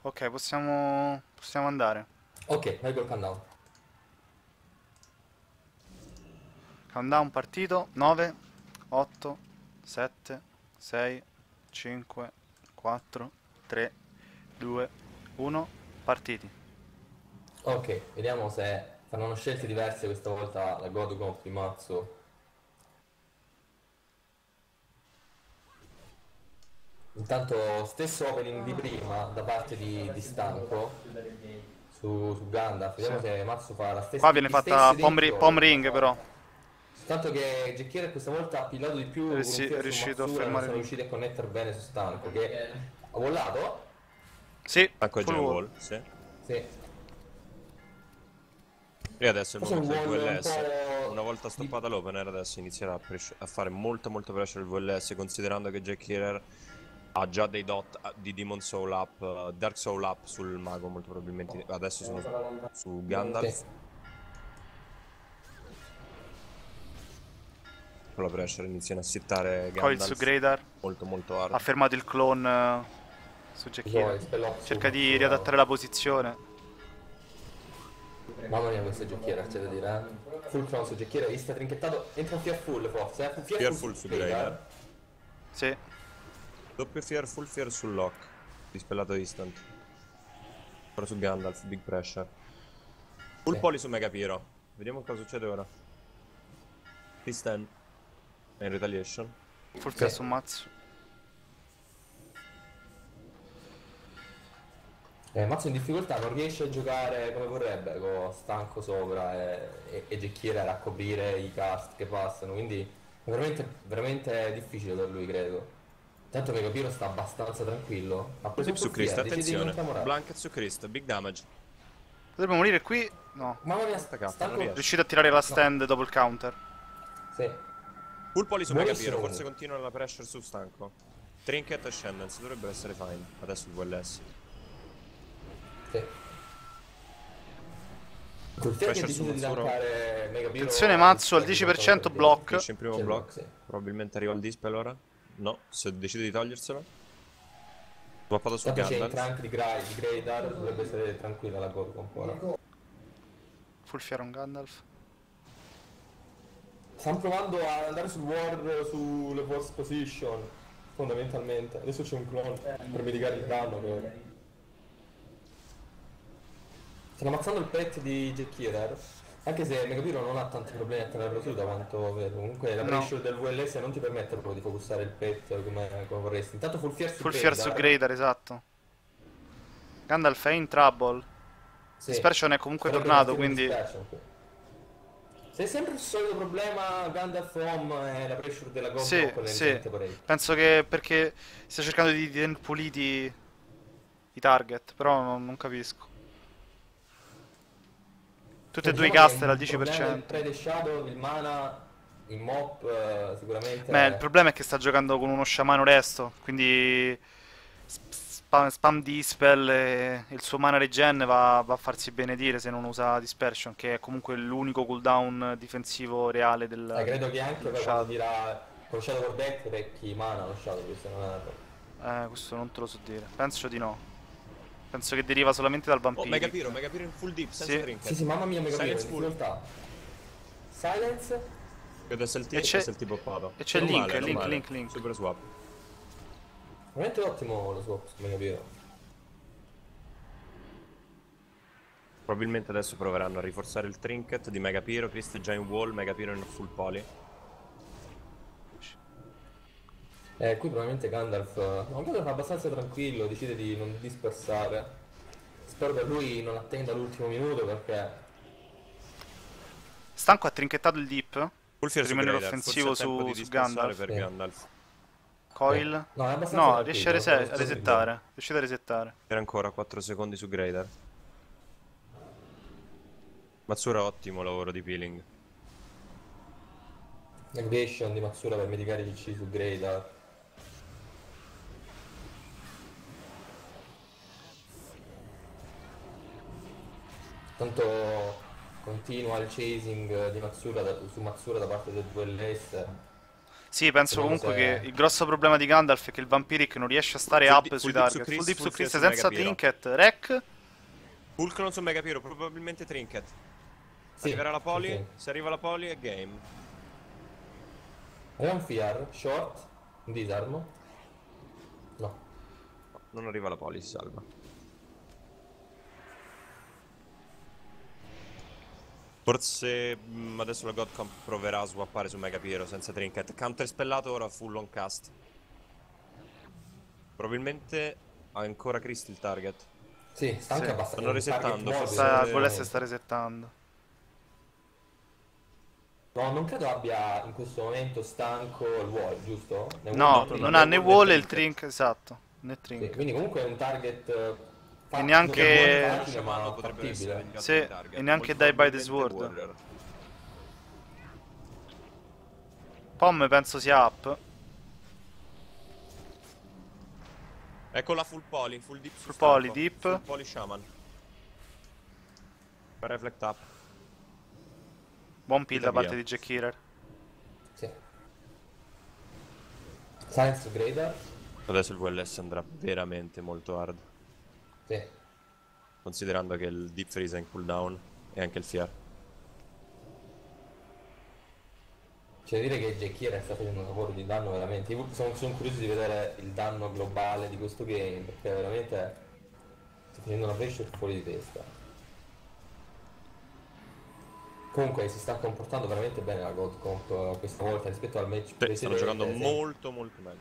Ok, possiamo, possiamo andare. Ok, vai col countdown. Countdown partito. 9, 8, 7, 6, 5, 4, 3, 2, 1. Partiti. Ok, vediamo se faranno scelte diverse questa volta la God Comp di marzo. Intanto stesso opening di prima da parte di, di Stanco su, su Gandalf, vediamo Sì. se Mazzo fa la stessa Qua viene fatta pom ring però. Tanto che Jackier questa volta ha pillato di più Eh un sì, è riuscito a fermare non sono lì. riusciti a connettere bene su Stanco che ha vollato? Sì, già full il wall. sì. Sì. E adesso è il Forse un momento del un VLS. Una volta stoppata l'opener adesso inizierà a, a fare molto molto pressure il VLS considerando che Jack Healer ha già dei dot ah, di Demon Soul Up, uh, Dark Soul Up sul mago molto probabilmente. Adesso sono su, su Gandalf. Con la pressure iniziano a sittare Coil Gandalf. su Greydar. Molto molto hard. Ha fermato il clone eh, su Jackie. Cerca su- di riadattare la posizione. Mamma mia questo giochiera c'è da dire eh. Full cross su giochiera, vista trinchettato Entra un fearful forse eh. Fearful su Greydar. Sì. Doppio fear, full fear sul lock. Dispellato instant. Ora su Gandalf, big pressure. Full Sì. poly su Megapiro. Vediamo cosa succede ora. Kristen. È in retaliation. Full fiat su Mazzo. Eh, Mazzo in difficoltà non riesce a giocare come vorrebbe, con stanco sopra e, e, e Gecchiera a coprire i cast che passano, quindi è veramente, veramente difficile per lui, credo. Tanto Megapiro sta abbastanza tranquillo. Ha preso Zip su non attenzione. Blanket su Christ, big damage. Potrebbe morire qui? No. Mamma mia, Sta cazzo, stanco... non riesce. Riuscite a tirare la stand dopo il counter. Sì. Su Buonissimo. Megapiro, forse continua la pressure su stanco. Trinket Ascendance dovrebbero essere fine. Adesso il VLS. Sì. Attenzione Mazzo al 10% block. In primo block. sì. Probabilmente arriva il dispel ora. No, se decide di toglierselo. Swappato su Tanto c'è il Gandalf. trunk di Grey, di Greydar, dovrebbe essere tranquilla la Gorgon ora. Full fiat on Gandalf. Stanno provando ad andare sul ward sulle force position, fondamentalmente. Adesso c'è un clone per mitigare il danno. Che... Stanno ammazzando il pet di Jackirer. Anche se Megapiro non ha tanti problemi a tenerlo su da quanto vedo. Comunque la No. pressure del VLS non ti permette proprio di focussare il pet come, come vorresti. Intanto full fear su Full fiat su. Greydar, esatto. Gandalf è in trouble. Sì. Dispersion è comunque Sarebbe tornato, quindi... Dispersion qui. Se è sempre il solito problema Gandalf Home e la pressure della Gorgon Sì, sì. Penso che perché stia cercando di tenere puliti i target, però non, non capisco. Tutti e due i Diciamo caster al il problema del 10%. Prede Shadow, il mana, il mop eh, sicuramente... Beh, il problema è che sta giocando con uno sciamano resto, quindi spam, spam dispel e il suo mana regen va, va a farsi benedire se non usa dispersion, che è comunque l'unico cooldown difensivo reale del, Eh, credo che anche Shadow. quando dirà con Shadow Warback vecchi mana lo Shadow, questo non è... Eh, questo non te lo so dire. Penso di no. Penso che deriva solamente dal Oh, vampiro. Megapiro, Megapiro in full deep, senza Sì. Trinket. Sì, sì, mamma mia, mega Silence in full. difficoltà. Silence? Credo c'è- SLT poppato. e c'è Non Link, male, Link, male. Link, Link. Super swap. Veramente ottimo lo swap su Megapiro. Probabilmente adesso proveranno a rinforzare il trinket di Megapiro, Christ è già in wall, Megapiro in full poly. Eh, qui probabilmente Gandalf... No, Gandalf è abbastanza tranquillo, decide di non dispersare. Spero per lui non attenda l'ultimo minuto perché... Stanco ha trinchettato il deep. Su Rimanere offensivo su- di su Gandalf. per Sì. Gandalf. Coil. Eh, no, è abbastanza No, riesce a, rese- a resettare. Riuscite a resettare. Per ancora 4 secondi su Greydar. Matsura ottimo lavoro di peeling. Negation di Matsura per mitigare il C su Greydar. Tanto continua il chasing di Matsura da- su Matsura da parte del VLS. Sì, penso comunque se- che il grosso problema di Gandalf è che il Vampiric non riesce a stare Full up di- sui target. Chris, full deep su Chris senza trinket. Rec. Fulcron su Megapiro, probabilmente trinket. Sì, Arriverà la poli, sì. se arriva la poli è game. Fear, short, un disarm. No. Non arriva la poli, si salva. Forse mm, adesso la God Comp proverà a swappare su Megapiro senza trinket. Counter spellato ora full on cast. Probabilmente ha ancora Christ il target. Sì, sta anche Sì, abbastanza. stanno resettando, forse- Sta. Volesse sta resettando. No, non credo abbia in questo momento stanco il wall, giusto? Ne No, non ha né wall e il trinket. trink, esatto. Né Sì, trink. quindi comunque è un target eh, E neanche- sciamano ma potrebbe essere Sì, e neanche Die by the Sword. Pom penso sia up. Ecco la full poly, full deep Full poly, deep. Full poly shaman. Per reflect up. Buon pill da parte di Jack Healer. Sì. Science Grader. Adesso il VLS andrà veramente molto hard. Sì. Considerando che il deep freeze è in cooldown e anche il fiar. C'è da dire che Jackiera sta facendo un lavoro di danno veramente. Io sono, sono curioso di vedere il danno globale di questo game perché veramente sta facendo una pressure fuori di testa. Comunque si sta comportando veramente bene la God Comp eh, questa volta rispetto al match Sì, stanno giocando sem- molto molto meglio.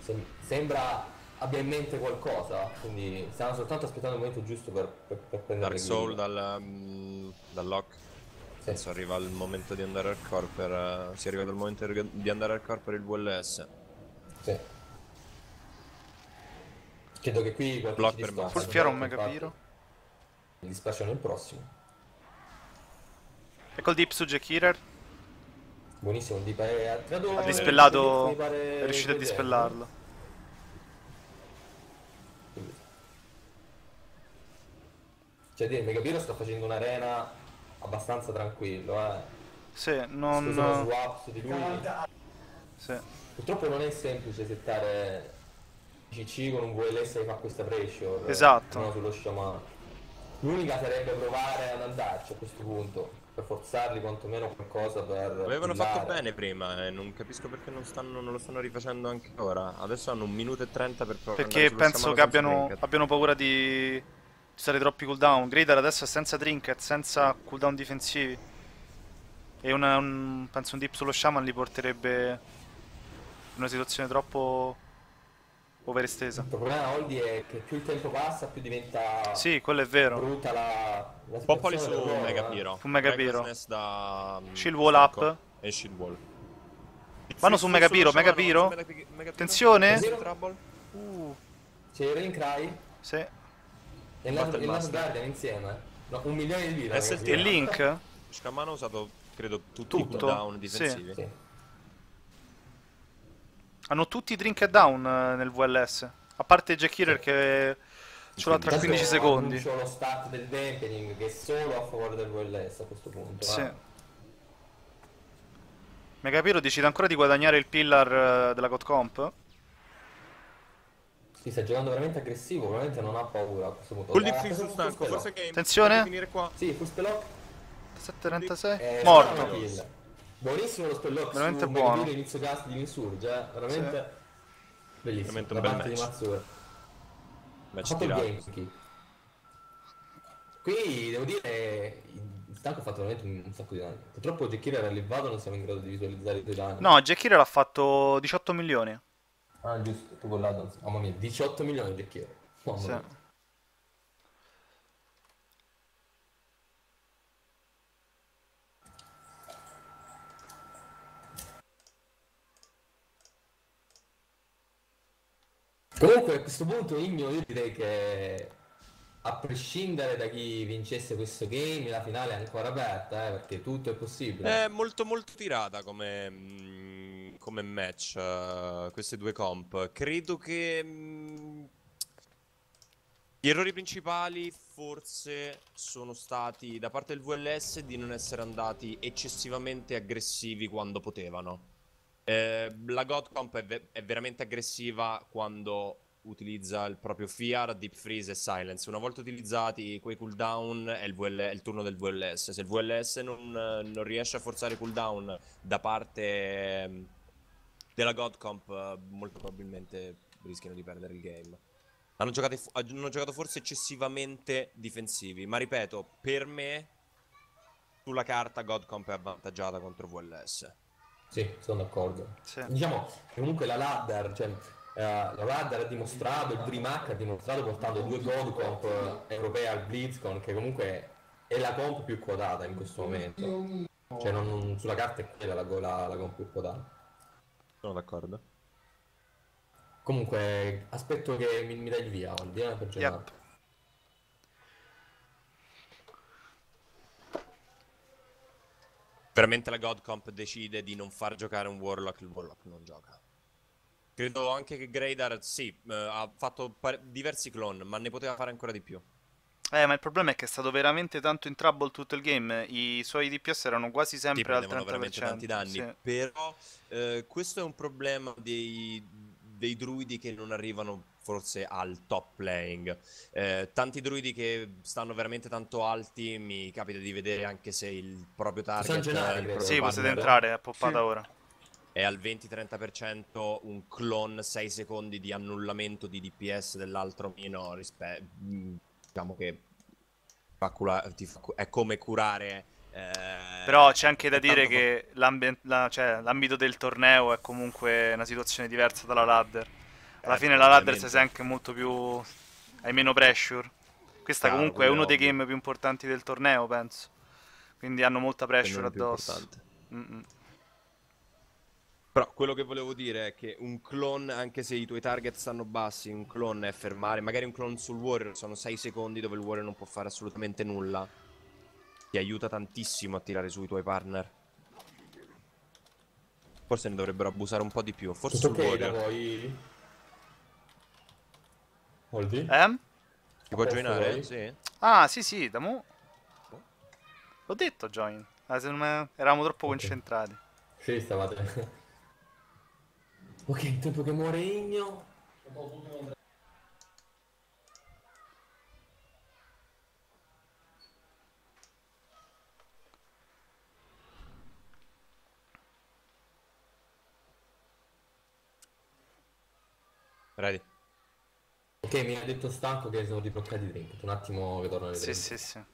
sem- sembra abbia in mente qualcosa, quindi stanno soltanto aspettando il momento giusto per, per, per prendere Dark il Soul dal, mm, dal lock. Sì. Adesso arriva il momento di andare hardcore per... eh, si arriva al momento di andare hardcore per il VLS. Sì. Credo che qui qualche Block per infatti, fiero un megapiro. Mi dispiace nel prossimo. E col deep su Jack Healer Buonissimo, di pare... credo... ha dispellato, è riuscito a dispellarlo. Cioè, dire, Megapiro sta facendo un'arena abbastanza tranquillo, eh. Sì, Scusa, non... swap su di lui. Sì. Purtroppo non è semplice settare CC con un VLS che fa questa pressure. Esatto. No, sullo sciamano. L'unica sarebbe provare ad andarci a questo punto. Per forzarli quantomeno qualcosa per. Avevano pullare. fatto bene prima e non capisco perché non, stanno, non lo stanno rifacendo anche ora. Adesso hanno un minuto e 30 per provare Perché andare penso che abbiano, abbiano paura di stare troppi cooldown. Gradar adesso è senza trinket, senza cooldown difensivi. E una- un, penso un dip sullo shaman li porterebbe in una situazione troppo overestesa. Il problema Holdi è che più il tempo passa, più diventa Sì, quello è vero. brutta la, la Poppoli situazione su del ruolo, Mega eh. Piro. Su Mega Piro. Recklessness da... mm, Shield wall up. E shield wall. Vanno su Mega Piro, Mega Piro. Attenzione. Uh, C'è il Rain Cry sì. E il Last il Last. Guardian insieme. No, un milione di vita. SLT. ragazzi. E Link? Shaman ha usato, credo, tutti Tutto? i cooldown Sì. difensivi. Sì. Hanno tutti i drink and down eh, nel VLS. A parte Jack Healer che ce l'ha tra Tanto 15 secondi. annuncio lo start del dampening che è solo a favore del VLS a questo punto. Sì. eh. Megapiro decide ancora di guadagnare il pillar eh, della God Comp. Sì, sta giocando veramente aggressivo, veramente non ha paura a questo punto. Col Ah, sul stanco, forse che Attenzione. finire qua. Sì, full spell lock. 736. Eh, Morto. Buonissimo lo spell lock Veramente su buono. Inizio cast di Insurge, eh. veramente bellissimo. Veramente un bel di match. Matsura. Ha Match tirato. Qui devo dire il stanco ha fatto veramente un, un sacco di danni. Purtroppo Jekir era elevato, non siamo in grado di visualizzare i suoi danni. No, Jack Healer ha fatto 18 milioni. Ah, giusto, tu con l'Addons. Mamma mia, 18 milioni di. Mamma Sì. mia. Comunque a questo punto Igno io direi che a prescindere da chi vincesse questo game la finale è ancora aperta eh, perché tutto è possibile. È molto molto tirata come, mm, come match eh, queste due comp. Credo che mm, gli errori principali forse sono stati da parte del VLS di non essere andati eccessivamente aggressivi quando potevano. Eh, la God Comp è, ve- è veramente aggressiva quando utilizza il proprio Fear, Deep Freeze e Silence. Una volta utilizzati quei cooldown è il, VL è il turno del VLS. Se il VLS non, non riesce a forzare cooldown da parte ehm, della God Comp, eh, molto probabilmente rischiano di perdere il game. Hanno giocato, hanno giocato forse eccessivamente difensivi, ma ripeto, per me sulla carta God Comp è avvantaggiata contro VLS. Sì, sono d'accordo. Sì. Diciamo che comunque la ladder, cioè eh, la ladder ha dimostrato, il DreamHack ha dimostrato portando due God Comp europee al BlizzCon che comunque è la comp più quotata in questo momento. Cioè non, non- sulla carta è quella la, la, la comp più quotata. Sono d'accordo. Comunque aspetto che mi, mi dai il via, Oldi, eh, per giocare. Yep. Veramente la God Comp decide di non far giocare un Warlock, il Warlock non gioca. Credo anche che Greydar, sì, eh, ha fatto diversi clone, ma ne poteva fare ancora di più. Eh, ma il problema è che è stato veramente tanto in trouble tutto il game. I suoi DPS erano quasi sempre al prendevano veramente 30%. tanti danni. Sì. Però eh, questo è un problema dei, dei druidi che non arrivano forse al top playing. Eh, tanti druidi che stanno veramente tanto alti, mi capita di vedere anche se il proprio target Sangenari, il credo. proprio Sì, potete partner, entrare, è poppata Sì. ora. è al 20-30% un clone 6 secondi di annullamento di DPS dell'altro mino rispe- mm, diciamo che cura- cu- è come curare Eh, Però c'è anche da dire che l'ambi- la- cioè, l'ambito del torneo è comunque una situazione diversa dalla ladder. Alla Eh, fine la ladder si anche molto più... hai meno pressure. Questa Chiaro, comunque è uno è dei ovvio. game più importanti del torneo, penso. Quindi hanno molta pressure addosso. Però quello che volevo dire è che un clone, anche se i tuoi target stanno bassi, un clone è fermare. Magari un clone sul warrior sono 6 secondi dove il warrior non può fare assolutamente nulla. Ti aiuta tantissimo a tirare sui tuoi partner. Forse ne dovrebbero abusare un po' di più. Forse Tutto sul ok da warrior. voi? Holdy? Eh? Ti può joinare? voi? Sì. Ah, sì, sì, da mo... L'ho detto, join. Ah, se non me- Eravamo troppo Ok. concentrati. Sì, stavate. Ok, in tempo che muore Igno. Ready. Ok, mi ha detto stanco che sono ribloccati i drink. Un attimo che tornano i Sì, drink. sì, sì.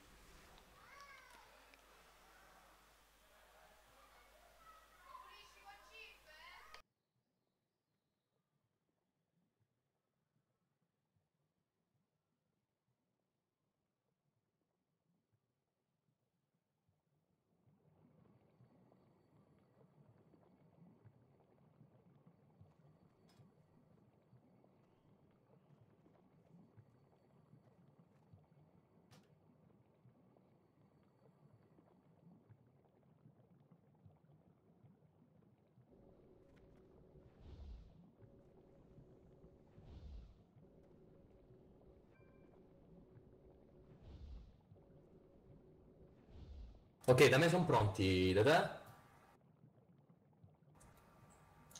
Ok, da me sono pronti, da te?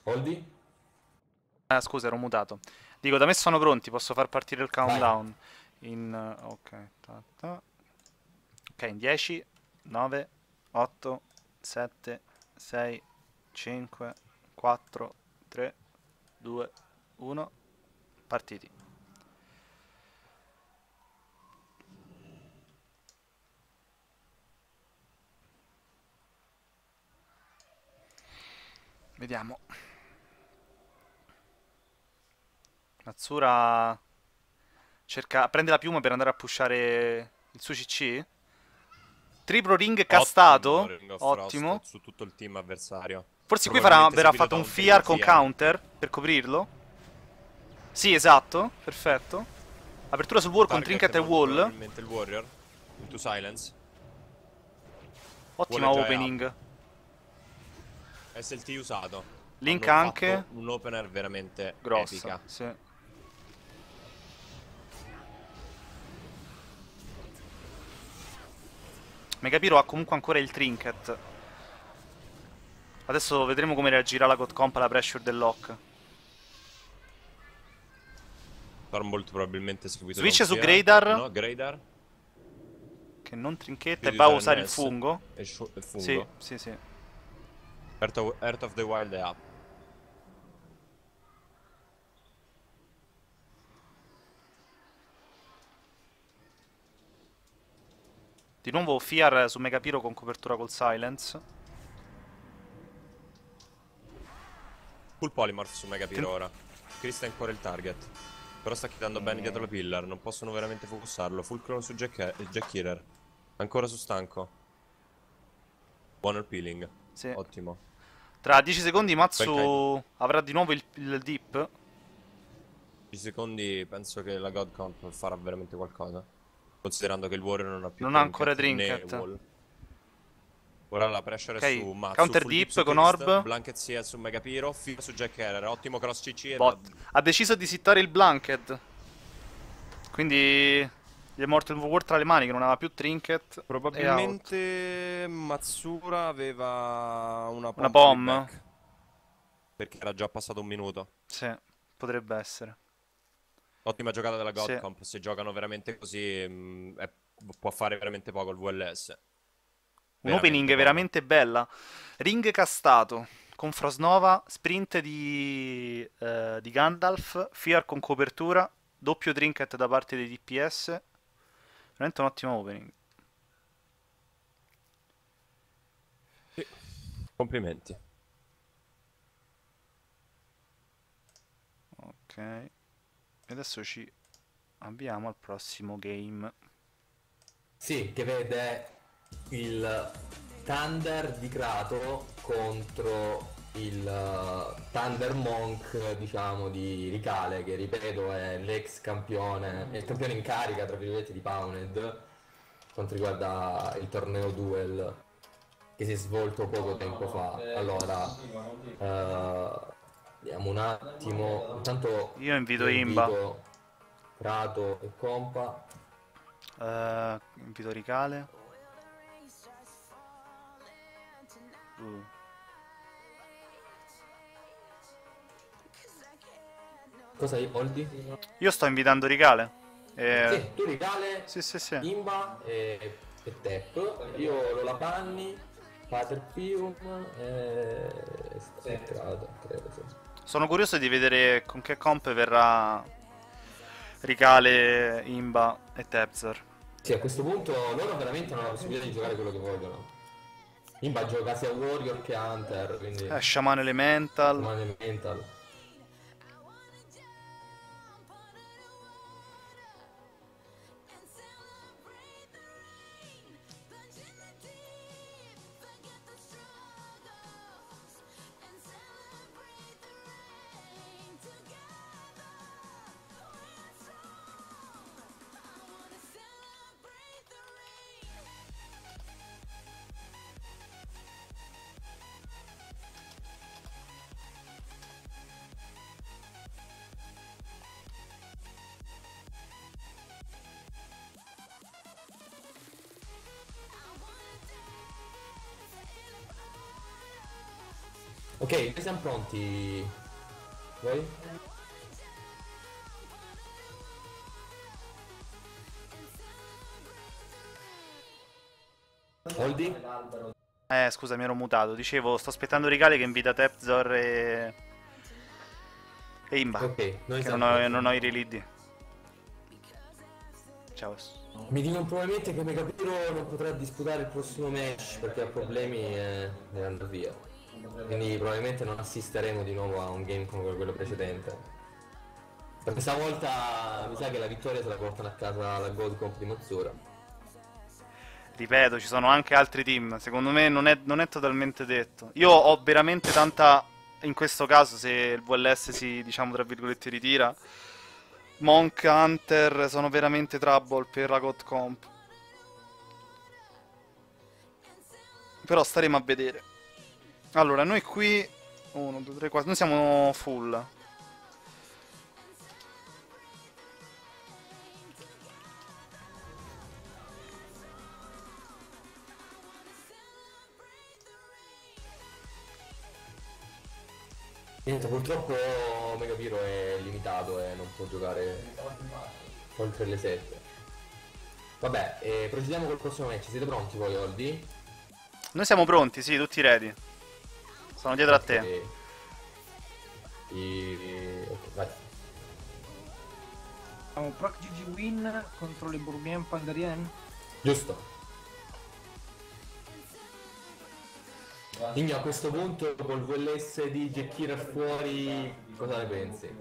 Holdy? Ah, scusa, ero mutato. Dico, da me sono pronti, posso far partire il countdown. In... eh, ok, ta, ta. Ok, in 10, 9, 8, 7, 6, 5, 4, 3, 2, 1. Partiti. Vediamo. Natsura cerca, prende la piuma per andare a pushare il suo CC. Triplo ring castato. Ottimo, Ring Ottimo. Su tutto il team avversario. Forse qui farà, verrà fatto un fear con fear. counter per coprirlo. Sì, esatto. Perfetto. Apertura sul wall con trinket e wall. Probabilmente il warrior. Into silence. Ottima opening. SLT usato. Link Hanno anche. Un opener veramente Grossa. epica. Sì. Megapiro ha comunque ancora il trinket. Adesso vedremo come reagirà la God Comp alla pressure del lock. Stormbolt probabilmente seguito Switch su. Greydar. No, Greydar. Che non trinchetta e va a usare il fungo. E fungo. Sì, sì, sì. Earth, of, Earth of the Wild è up. Di nuovo Fear su Megapiro con copertura col silence. Full polymorph su Megapiro Ten- ora. Chris è ancora il target. Però sta chiedendo bene dietro la pillar. Non possono veramente focussarlo. Full clone su Jack, eh, Jack Killer. Ancora su stanco. Buono il peeling. Sì. Ottimo. Tra 10 secondi Matsu avrà di nuovo il, il dip. 10 secondi penso che la God Comp farà veramente qualcosa. Considerando che il Warrior non ha più Non ha ancora trinket. Ora la pressure Ok, è su Matsu. counter deep su con Christ, orb. Blanket CL su Megapiro. Fear su Jack Heller. Ottimo cross CC. Bot. va- Ha deciso di sittare il blanket. Quindi gli è morto il war tra le mani che non aveva più trinket. Probabilmente Matsura aveva una Una bomb? Perché era già passato un minuto. Sì, potrebbe essere. Ottima giocata della God Sì. Se giocano veramente così, mh, è- può fare veramente poco il VLS. Un Veramente opening poco. veramente bella. Ring castato con Frostnova, sprint di, eh, di Gandalf, Fear con copertura, doppio trinket da parte dei DPS. Veramente un ottimo opening. Complimenti. Ok. E adesso ci avviamo al prossimo game. Sì, che vede il Thunder di Krato contro il uh, Thunder Monk, diciamo, di Ricale, che ripeto è l'ex campione, è il campione in carica, tra virgolette, di Pounded, quanto riguarda il torneo Duel che si è svolto poco tempo fa. Allora, uh, vediamo un attimo. Intanto Io invito Imba. Prato e Compa. Uh, invito Ricale. Uh. Cosa hai, Oldi? Io sto invitando Ricale. E... Sì, tu Ricale, sì, sì, sì. Imba e, e Tep. Io Lola Panni, Pater Pium e... e credo, sì. Sono curioso di vedere con che comp verrà Ricale, Imba e Tepzer. Sì, a questo punto loro veramente hanno la possibilità di giocare quello che vogliono. Imba gioca sia Warrior che Hunter, quindi... Eh, Shaman Elemental. Shaman Elemental. Ok, noi siamo pronti. Voi? Holdi? Eh, scusa, mi ero mutato. Dicevo, sto aspettando Ricale che invita Tepzor e... E Imba. Ok, noi che non ho, non ho, i relidi. Ciao. Mi dicono probabilmente che Megapiro non potrà disputare il prossimo match perché ha problemi e deve andare via. Quindi probabilmente non assisteremo di nuovo a un game come quello precedente. Questa volta mi sa che la vittoria se la portano a casa la Gold Comp di Mazzura. Ripeto, ci sono anche altri team. Secondo me non è, non è totalmente detto. Io ho veramente tanta. In questo caso, se il VLS si, diciamo, tra virgolette, ritira, Monk, Hunter sono veramente trouble per la God Comp. Però staremo a vedere. Allora, noi qui... 1, 2, 3, 4... Noi siamo full. Niente, purtroppo Megapiro è limitato e non può giocare oltre le 7. Vabbè, eh, procediamo col prossimo match. Siete pronti voi, Oldi? Noi siamo pronti, sì, tutti ready. Sono dietro a te. E... E... Okay, vai. Siamo Proc GG Win contro le Bourbian Pandarien. Giusto. Igno a questo punto col VLS di Gekira fuori cosa ne pensi?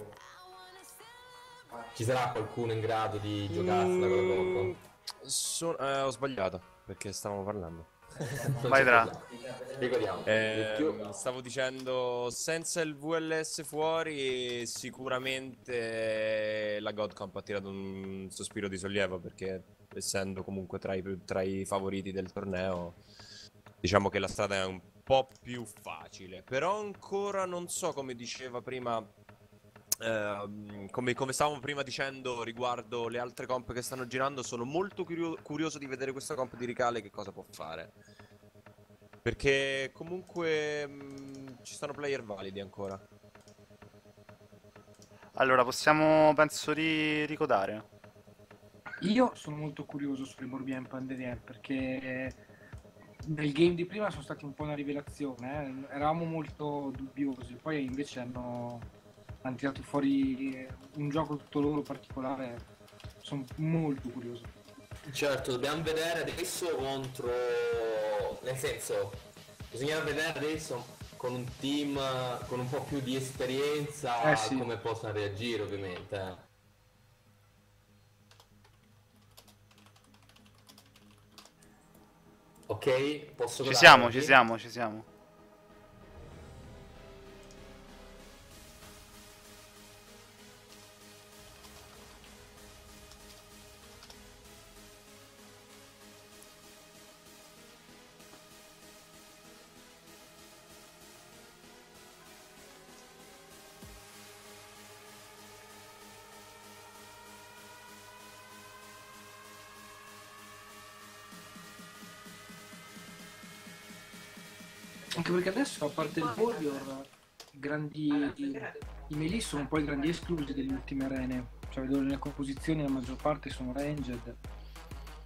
Ci sarà qualcuno in grado di giocarsela con la? So, eh, ho sbagliato perché stavamo parlando. Vai tra. Ricordiamo. Eh, stavo dicendo, senza il VLS fuori, sicuramente la Godcamp ha tirato un sospiro di sollievo perché essendo comunque tra i, tra i favoriti del torneo, diciamo che la strada è un po' più facile. Però ancora non so come diceva prima Uh, come, come, stavamo prima dicendo riguardo le altre comp che stanno girando, sono molto curio- curioso di vedere questa comp di Ricale che cosa può fare. Perché comunque mh, ci sono player validi ancora. Allora, possiamo penso ri- ricodare. Io sono molto curioso sulle Borbien Panderien perché nel game di prima sono stati un po' una rivelazione, eh? eravamo molto dubbiosi, poi invece hanno hanno tirato fuori un gioco tutto loro particolare. Sono molto curioso. Certo, dobbiamo vedere adesso contro. Nel senso, Bisogna vedere adesso con un team con un po' più di esperienza Eh, sì. come possono reagire ovviamente. eh. Ok, posso Ci siamo, ci siamo, ci siamo. Perché adesso, a parte il Warrior, grandi i melee sono un po' i grandi esclusi delle ultime arene. Cioè, vedo nelle composizioni la maggior parte sono ranged.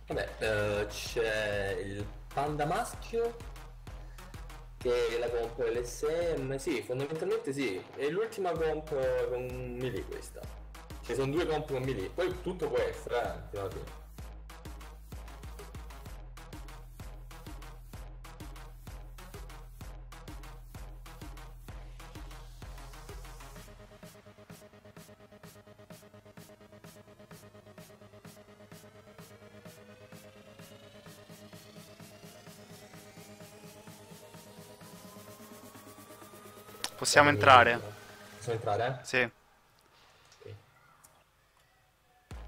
Vabbè, eh, c'è il panda maschio che è la comp LSM, sì, fondamentalmente sì, è l'ultima comp con melee questa. Ci sono due comp con melee, poi tutto può essere, eh. Possiamo entrare? Possiamo entrare? Sì. eh? Ok.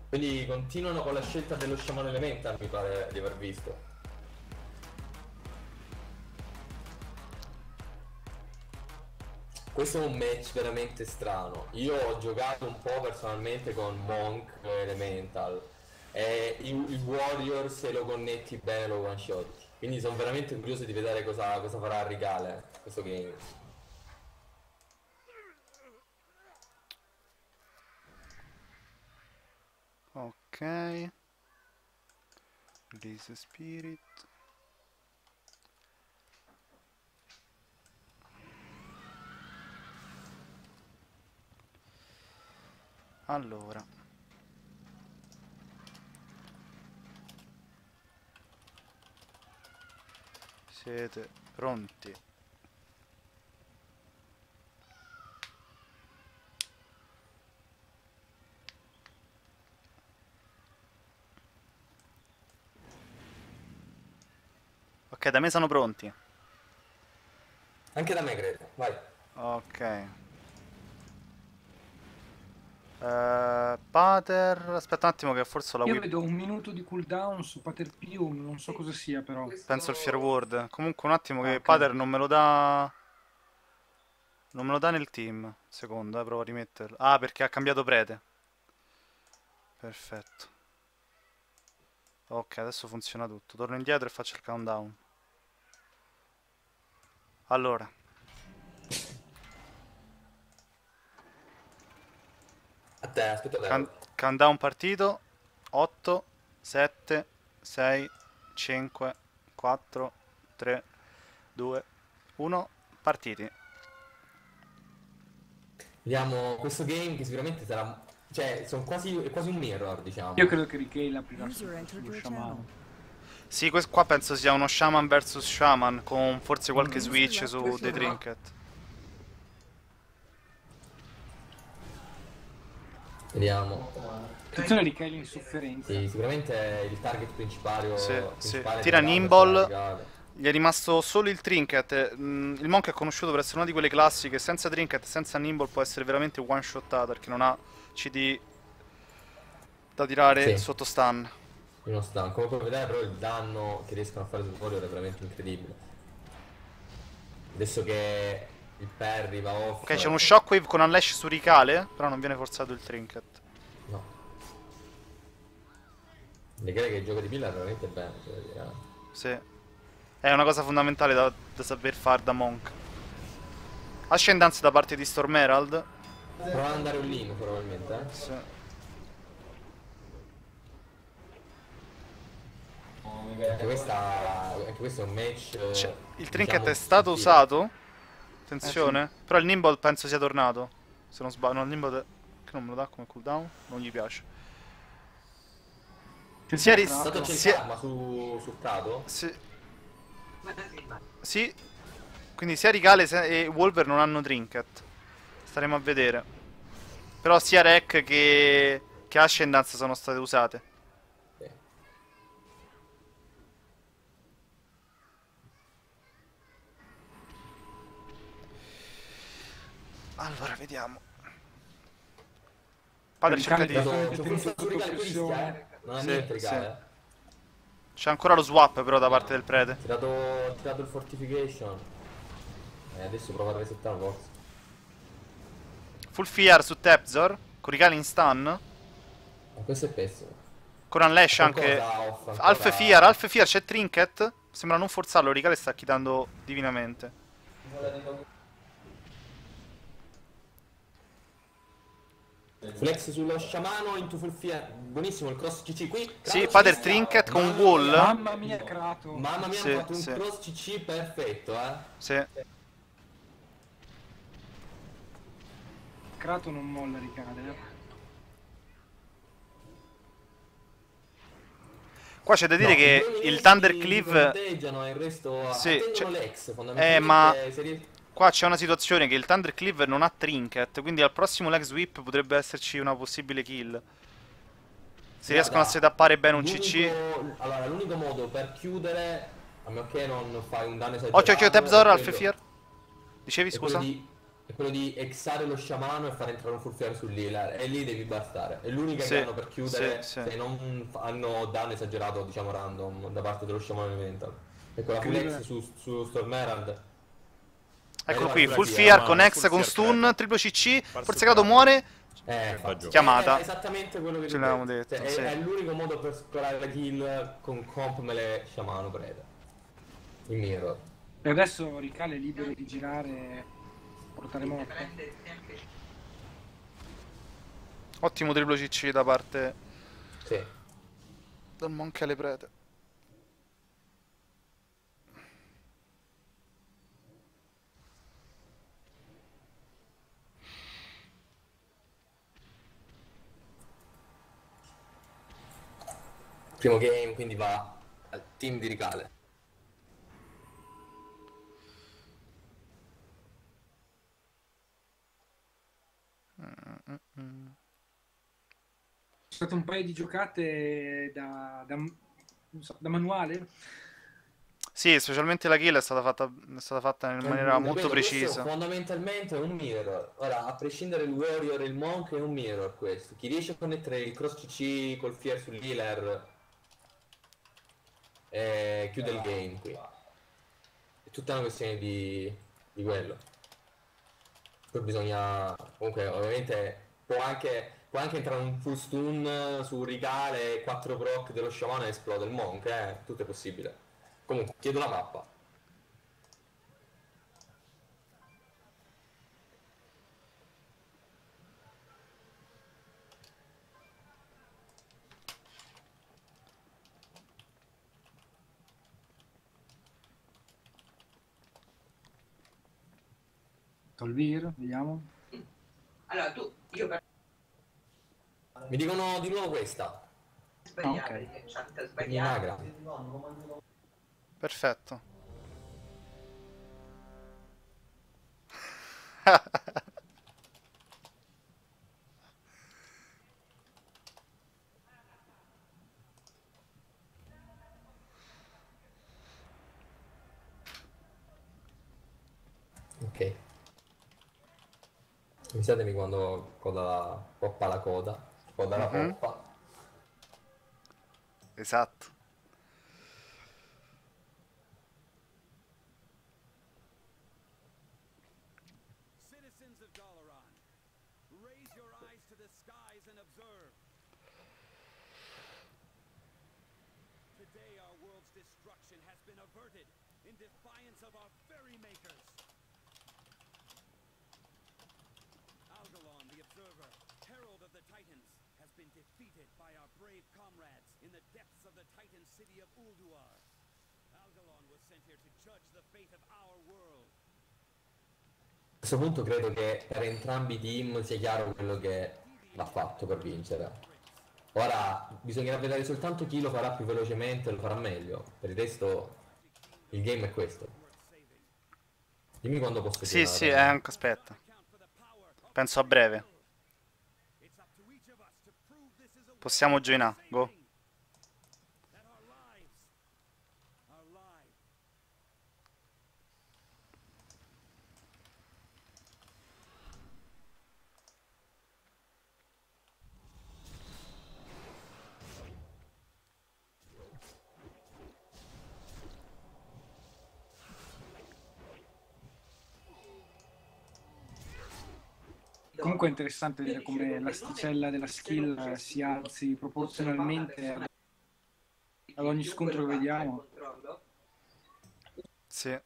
Quindi continuano con la scelta dello Shaman Elemental, mi pare di aver visto. Questo è un match veramente strano. Io ho giocato un po' personalmente con Monk Elemental e il, il Warrior se lo connetti bene lo one shot. Quindi sono veramente curioso di vedere cosa, cosa farà Rigale questo game. Ok. Spirit. Allora. Siete pronti? Ok, da me sono pronti. Anche da me credo, vai. Ok. Eh, Pater, aspetta un attimo che forse la Io vedo un minuto di cooldown su Pater Pium, non so cosa sia però. Penso il Fear Ward. Comunque un attimo che Ok. Pater non me lo dà. Non me lo dà nel team. Secondo, eh, provo a rimetterlo. Ah, perché ha cambiato prete. Perfetto. Ok, adesso funziona tutto. Torno indietro e faccio il countdown. Allora. A te, aspetta te. Can- countdown partito 8 7 6 5 4 3 2 1 partiti Vediamo questo game che sicuramente sarà... Cioè, sono quasi, è quasi un mirror, diciamo. Io credo che Ricale aprirà su- entered sullo your sciamano. channel. Sì, questo qua penso sia uno shaman versus shaman con forse qualche Mm. switch su no. trinket. Vediamo. Attenzione Ricale in sofferenza. Sì, sicuramente il target principale. Sì, principale sì. Tira Nimble. Gli è rimasto solo il trinket. mm, Il monk è conosciuto per essere una di quelle classi che senza trinket, senza nimble può essere veramente one shottata perché non ha CD da tirare Sì. sotto stun. Uno stun. Come puoi vedere però il danno che riescono a fare sul Warrior è veramente incredibile. Adesso che il parry va off. Ok, c'è uno shockwave con unleash su Ricale, però non viene forzato il trinket. No. Direi che il gioco di pilla è veramente bene, cioè, eh. Sì. È una cosa fondamentale da, da saper fare da Monk. Ascendance da parte di Storm Herald. Prova ad andare un link probabilmente, eh. Sì. Anche, questa, anche questo è un match. eh, Cioè, il trinket diciamo, è stato sottile. usato. Attenzione. Però il Nimble penso sia tornato. Se non sbaglio. No, il Nimble che non me lo dà come cooldown. Non gli piace. C'è Si è sempre ris- È stato altro. c'è Si è- su, sul prato? Sì. Sì, Sì. Quindi sia Ricale e Wolver non hanno trinket. Staremo a vedere. Però sia Rec che, che Ascendance sono state usate. Allora, vediamo. Padre cerca di... Non ha Sì. C'è ancora lo swap però da parte del prete. Ha tirato, tirato il fortification. E adesso prova a resettare forse. Full Fear su Tepzor. Con Ricale in stun. Ma questo è pessimo. Con Unleash anche. Off, ancora- Alf Fear, Alf Fear c'è Trinket. Sembra non forzarlo, Ricale sta chitando divinamente. Flex sullo sciamano, into full fear. Buonissimo il cross CC qui. Sì, Kratos ci sta. Trinket con Mamma wall. Mamma mia, Krato. Mamma mia, Sì, hanno fatto un sì. cross CC perfetto, eh. Sì. Krato non molla Ricale. eh. Qua c'è da dire No, che il nemici Thunder si Cleave. fronteggiano, il resto Sì, attendono l'ex, Eh, fondamentalmente. ma- se ries- Qua c'è una situazione che il Thunder Cleave non ha Trinket. Quindi al prossimo leg sweep potrebbe esserci una possibile kill. Se riescono a setappare bene un CC. Allora, l'unico modo per chiudere, a meno che non fai un danno esagerato... Occhio, occhio, Tepzor, è Alf quello- Fear. Dicevi, è quello scusa? di- È quello di exare lo sciamano e far entrare un full fear sull'healer. E lì devi bastare. È l'unica Sì, che hanno per chiudere sì, sì. se non hanno danno esagerato, diciamo random, da parte dello sciamano elemental. E con la full su, su Storm Herald. Eccolo Eh, qui, full fear con full X con stun, triplo CC, bravo. muore. Eh, giù. Chiamata. È esattamente quello che Ce l'avevamo detto, Cioè, è, sì. è l'unico modo per scorare la kill con comp mele sciamano preda. Il mirror. E adesso Ricale è libero di girare portare morte. Ottimo triplo CC da parte Sì. del Monk alle prete. Primo game, quindi va al team di Ricale. Sono state un paio di giocate da, da- non so, da manuale. Sì, specialmente la kill è stata fatta, è stata fatta in maniera Ripeto, molto precisa. Fondamentalmente è un mirror. Ora, a prescindere il warrior e il monk, è un mirror questo. Chi riesce a connettere il cross CC col fear sull'healer eh, chiude il game qui. È tutta una questione di, di quello. Poi bisogna. Comunque, ovviamente, può anche, può anche entrare un full stun su Ricale, 4 proc dello sciamano e esplode il monk, eh. Tutto è possibile. Comunque, chiedo la mappa. Tolvir, vediamo. Allora tu, io per Mi dicono di nuovo questa. sbagliare, Ah, ok. perché c'è Per mia magra. sbagliato. Perfetto. *laughs* *laughs* Ok. Avvisatemi quando coda la poppa la coda. Coda la Mhm. poppa. Esatto. A questo punto credo che per entrambi i team sia chiaro quello che va fatto per vincere. Ora bisognerà vedere soltanto chi lo farà più velocemente e lo farà meglio. Per il resto il game è questo. Dimmi quando posso Sì, tirare. sì, eh, anche aspetta. Penso a breve. Possiamo joinare, go. Comunque interessante vedere come l'asticella della skill eh, si alzi proporzionalmente ad- ogni scontro che vediamo. Sì.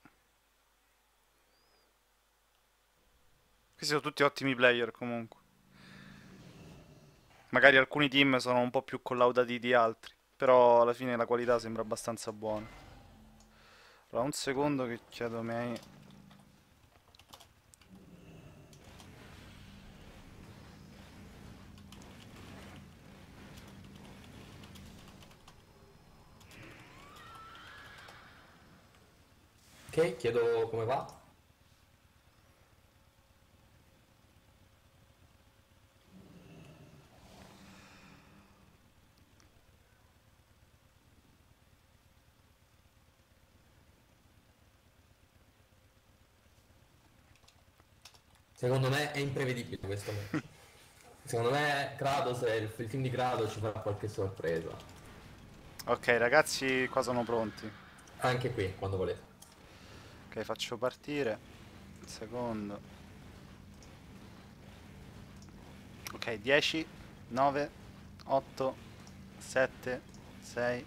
Questi sono tutti ottimi player comunque. Magari alcuni team sono un po' più collaudati di altri, però alla fine la qualità sembra abbastanza buona. Allora, un secondo che chiedo ai Ok, chiedo come va. Secondo me è imprevedibile questo *laughs* match. Secondo me Kratos e il, il team di Kratos ci farà qualche sorpresa. Ok ragazzi, qua sono pronti. Anche qui, quando volete. Ok, faccio partire. Un secondo. Ok, 10, 9, 8, 7, 6,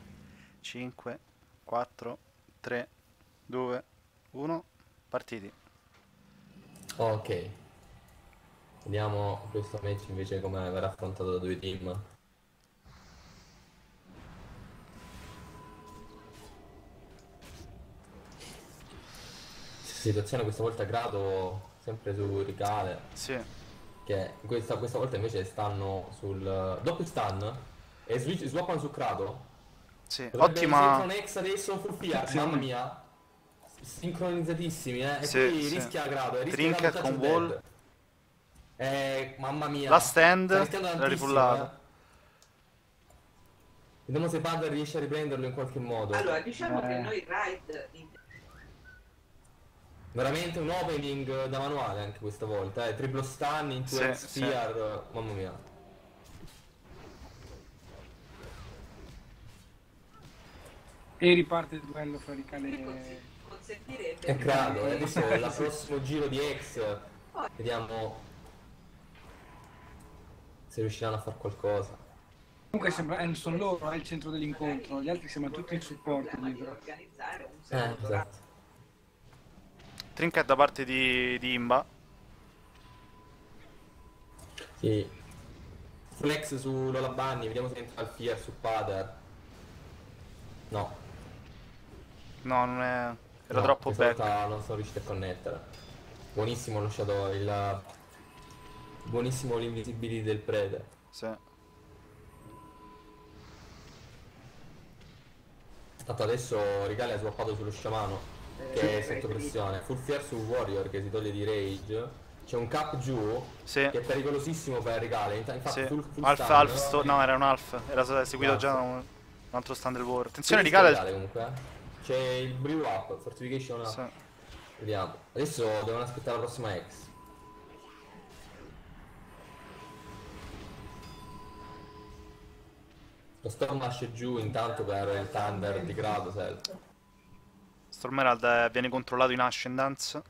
5, 4, 3, 2, 1. Partiti. Ok. Vediamo questo match invece come verrà affrontato da due team. Situazione questa volta grado sempre su Ricale, Sì, che questa, questa volta invece stanno sul doppio stun e switch, swappano su Krato. sì. Potrebbe Ottima... X adesso full fear, Sì. mamma mia. Sincronizzatissimi, eh. E Sì, qui sì. rischia Grado, rischia Trinket Grado con wall. Eh, mamma mia. La stand, l'ha ripullato. eh. Vediamo se Panda riesce a riprenderlo in qualche modo. Allora, diciamo Eh. che noi Ride in- Veramente un opening da manuale anche questa volta, eh. Triplo stun in Sì, 2 sì. spear, mamma mia. E riparte il duello fra Ricale e... consentirebbe E Grado, eh. Eh, adesso *laughs* il prossimo giro di X. Vediamo se riusciranno a fare qualcosa. Comunque sembra, eh, sono loro al centro dell'incontro, gli altri sembrano tutti in supporto dietro. organizzare un Eh, esatto. Trinket da parte di, di Imba. Sì. Flex su Lola Bunny, vediamo se entra il Fear su Pader. No. No, non è... Era no, troppo volta non sono riuscito a connettere. Buonissimo lo shadow, il... Buonissimo l'invisibility del prete. Sì. Tanto adesso Rigali ha swappato sullo sciamano, che è sotto pressione. Full Fear su Warrior che si toglie di rage. C'è un cap giù, Sì. che è pericolosissimo per Rigale. Inta- Infatti Sì. full, full Alf, stun, Alf, sto- no, era un Alf. Era seguito Alf. già da un, un altro stand del war. Attenzione. Rigale comunque. eh. C'è il brew up, fortification up. Sì. Vediamo. Adesso devono aspettare la prossima X. Lo Storm nasce giù intanto per il Thunder di Gradosel. Stormerald eh, viene controllato in Ascendance.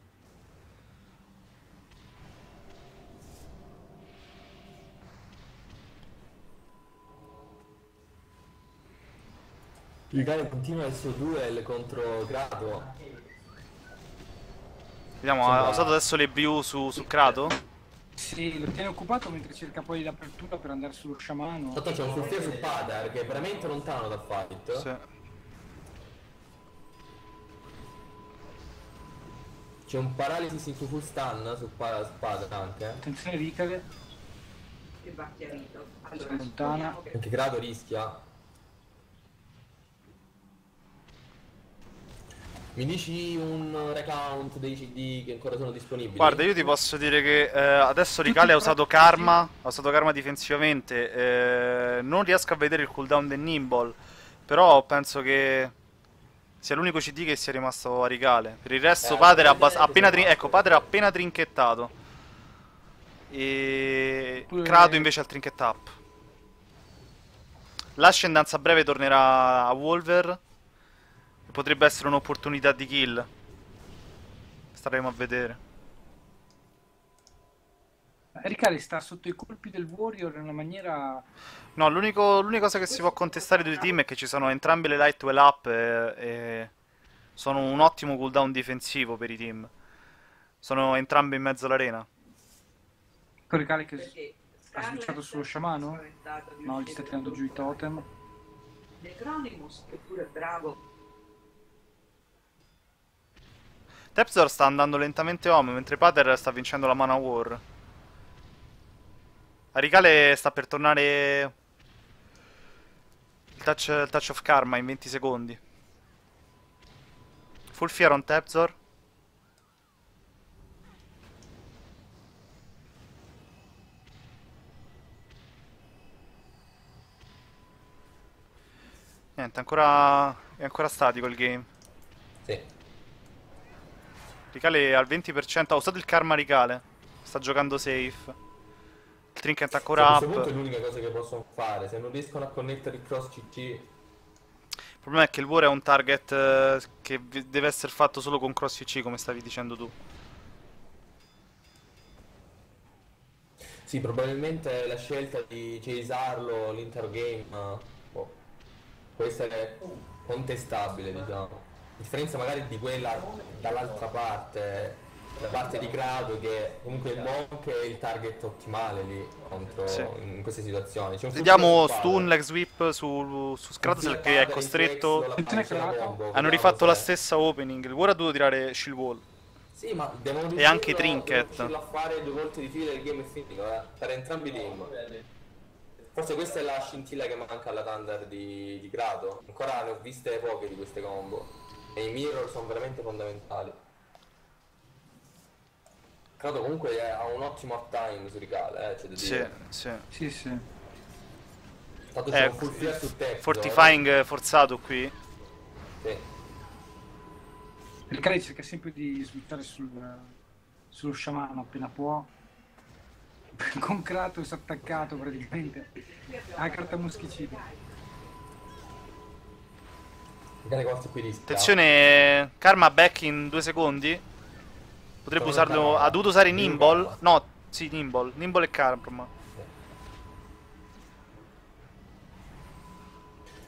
Rigale continua il suo duel contro Grado. Vediamo, Sembra- ha usato adesso le BU su, su Krato? Sì, lo tiene occupato mentre cerca poi l'apertura per andare sullo sciamano. Tanto c'è un fear su Pader che è veramente lontano dal fight. Sì. C'è un paralisi su full stun su, pa- su Pader anche. Attenzione Ricale, che va chiarito. Allora, supponiamo che Grado rischia. Mi dici un recount dei CD che ancora sono disponibili? Guarda, io ti posso dire che eh, adesso Ricale ha usato Karma, ha usato Karma difensivamente, eh, non riesco a vedere il cooldown del Nimble, però penso che sia l'unico CD che sia rimasto a Ricale. Per il resto Eh, Padre ha appena, trin- ecco, Padre appena trinchettato. E Krato invece al trinket up. L'Ascendance a breve tornerà a Wolver. Potrebbe essere un'opportunità di kill. Staremo a vedere. Ricale sta sotto i colpi del Warrior in una maniera... No, l'unico- l'unica cosa che si può contestare dei due team è che ci sono entrambe le light well up e, e sono un ottimo cooldown difensivo per i team. Sono entrambe in mezzo all'arena. Con Ricale che Perché ha switchato sullo sciamano? No, gli sta tirando giù i totem. Necronimus, che pure è bravo, Tepzor sta andando lentamente home, mentre Pater sta vincendo la Mana War. Aricale sta per tornare il touch, il touch of Karma in 20 secondi. Full Fear on Tepzor. Niente, ancora, è ancora statico il game. Sì. Ricale al 20%, ha usato il karma Ricale. Sta giocando safe. Il trinket a ancora questo punto è up. l'unica cosa che possono fare. Se non riescono a connettere il cross CC, Il problema è che il War è un target eh, che deve essere fatto solo con cross CC, come stavi dicendo tu. sì, probabilmente la scelta di chasearlo l'intero game può, può essere contestabile, diciamo. A differenza magari di quella dall'altra parte, la parte di grado che comunque il Monk è il target ottimale lì contro Sì. in queste situazioni. C'è un Vediamo stun, leg sweep su, su Scratus che è costretto. Kratos. Hanno rifatto la stessa opening. Il War ha dovuto tirare shield wall. Sì, ma devono E anche Trinket. a fare due volte di fila il game è finito, eh, per entrambi i team. Forse questa è la scintilla che manca alla Thunder di, di grado. Ancora ne ho viste poche di queste combo. E i mirror sono veramente fondamentali. Grado comunque ha un ottimo uptime su Ricale, eh, c'è da Sì, dire. sì. Sì, sì. Tanto c'è Eh, full fear su Tech. Fortifying forzato qui. Sì. Ricale cerca sempre di switchare sul, sullo sciamano appena può. *laughs* Con Kratos attaccato praticamente. Ha carta rischia. Attenzione, Karma back in due secondi. Potrebbe usarlo. Ha dovuto usare Nimble. No, sì, Nimble. Nimble e Karma.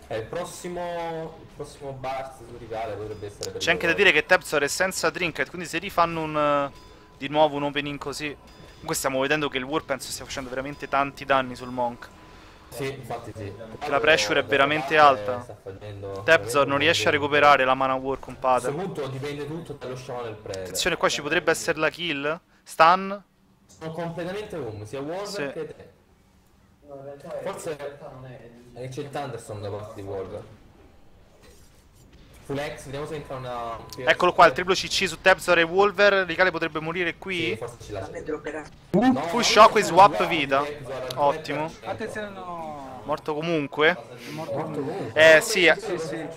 Eh, il prossimo, il prossimo burst su Ricale potrebbe essere per C'è anche da dire che Tepsor è senza Trinket, quindi se rifanno un, eh, di nuovo un opening così... Comunque stiamo vedendo che il War penso stia facendo veramente tanti danni sul Monk. Sì, infatti sì. la pressure è veramente D'altra alta. Tepsor non riesce a recuperare la mana War con A questo punto dipende tutto dallo sciamano del prete. Attenzione, qua ci potrebbe essere la kill. Stun. Sono completamente um, sia Sì. che te. Forse eh, c'è il Thunderstone da parte di Wolver. Full X, vediamo se entra una... Eccolo qua, il triplo CC su Tepsor e Wolver. Ricale potrebbe morire Sì, qui. forse ci lascia. No, no, shockwave, no, swap vita. Ottimo. 3%. Attenzione, no. Morto comunque. Morto comunque. Eh sì, Sì, sì, sì.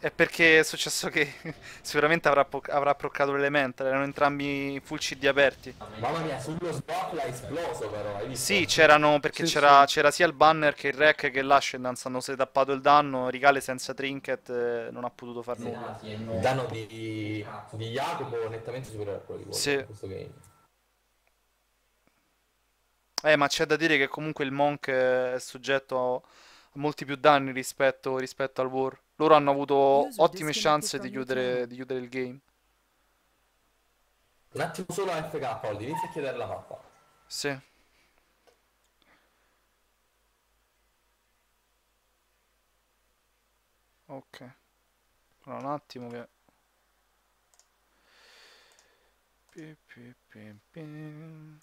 È perché è successo che *laughs* sicuramente avrà, po- avrà proccato l'elemental. Erano entrambi full CD aperti. Mamma mia, sullo swap l'ha esploso però, hai visto? Sì, c'erano perché Sì, c'era, sì. c'era sia il banner che il rec che l'Ascendance hanno setappato il danno. Ricale senza trinket eh, non ha potuto far nulla. Il danno di, di Jacopo è nettamente superiore a quello di Wolver Sì. in questo game. Eh, ma c'è da dire che comunque il Monk è soggetto a a molti più danni rispetto, rispetto al War. Loro hanno avuto User ottime chance di chiudere, di chiudere il game. Un attimo solo a FK, Holdi, inizia a chiedere la mappa. Sì. Ok. Allora, un attimo che... Pi, pi, pi,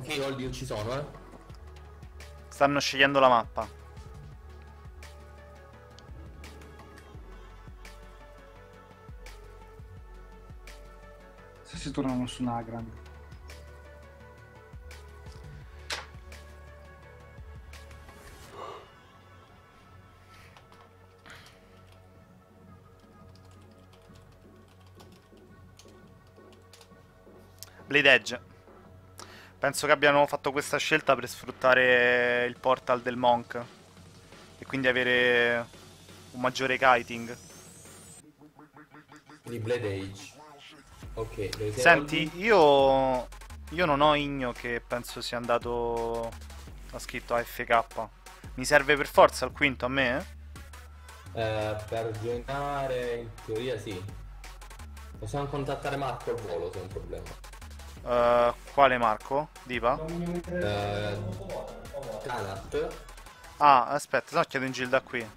Ok, Oldi, io ci sono, eh. Stanno scegliendo la mappa. Se si tornano su Nagram. Blade Edge. Penso che abbiano fatto questa scelta per sfruttare il portal del Monk. E quindi avere un maggiore kiting. Di Blade Age. Ok, Senti, io. Io non ho Igno che penso sia andato. Ha scritto AFK. Mi serve per forza al quinto a me? eh? Eh, per giocare, in teoria sì. Possiamo contattare Marco al volo se è un problema. Eh, quale Marco? Diva? Eh, Kanat. Ah, aspetta, no, chiedo in Gilda qui.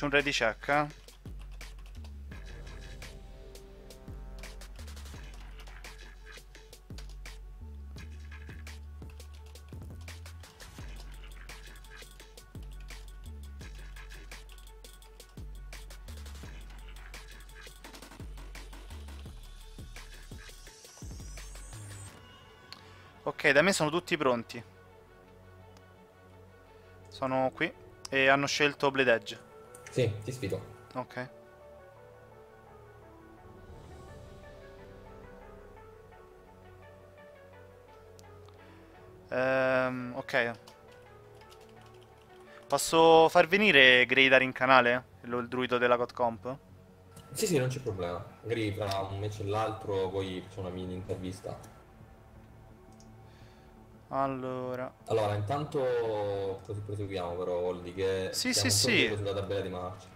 Faccio un ready check. eh. Ok, da me sono tutti pronti. Sono qui e hanno scelto Blade Edge. Sì, ti sfido. Ok. Ehm, ok. Posso far venire Greydar in canale? Lo- Il druido della God Comp? Sì, sì, non c'è problema. Magari fra un match e l'altro poi facciamo una mini intervista. Allora. Allora, intanto così proseguiamo però, Oldi, che Sì, sì, sì. sulla tabella di marcia.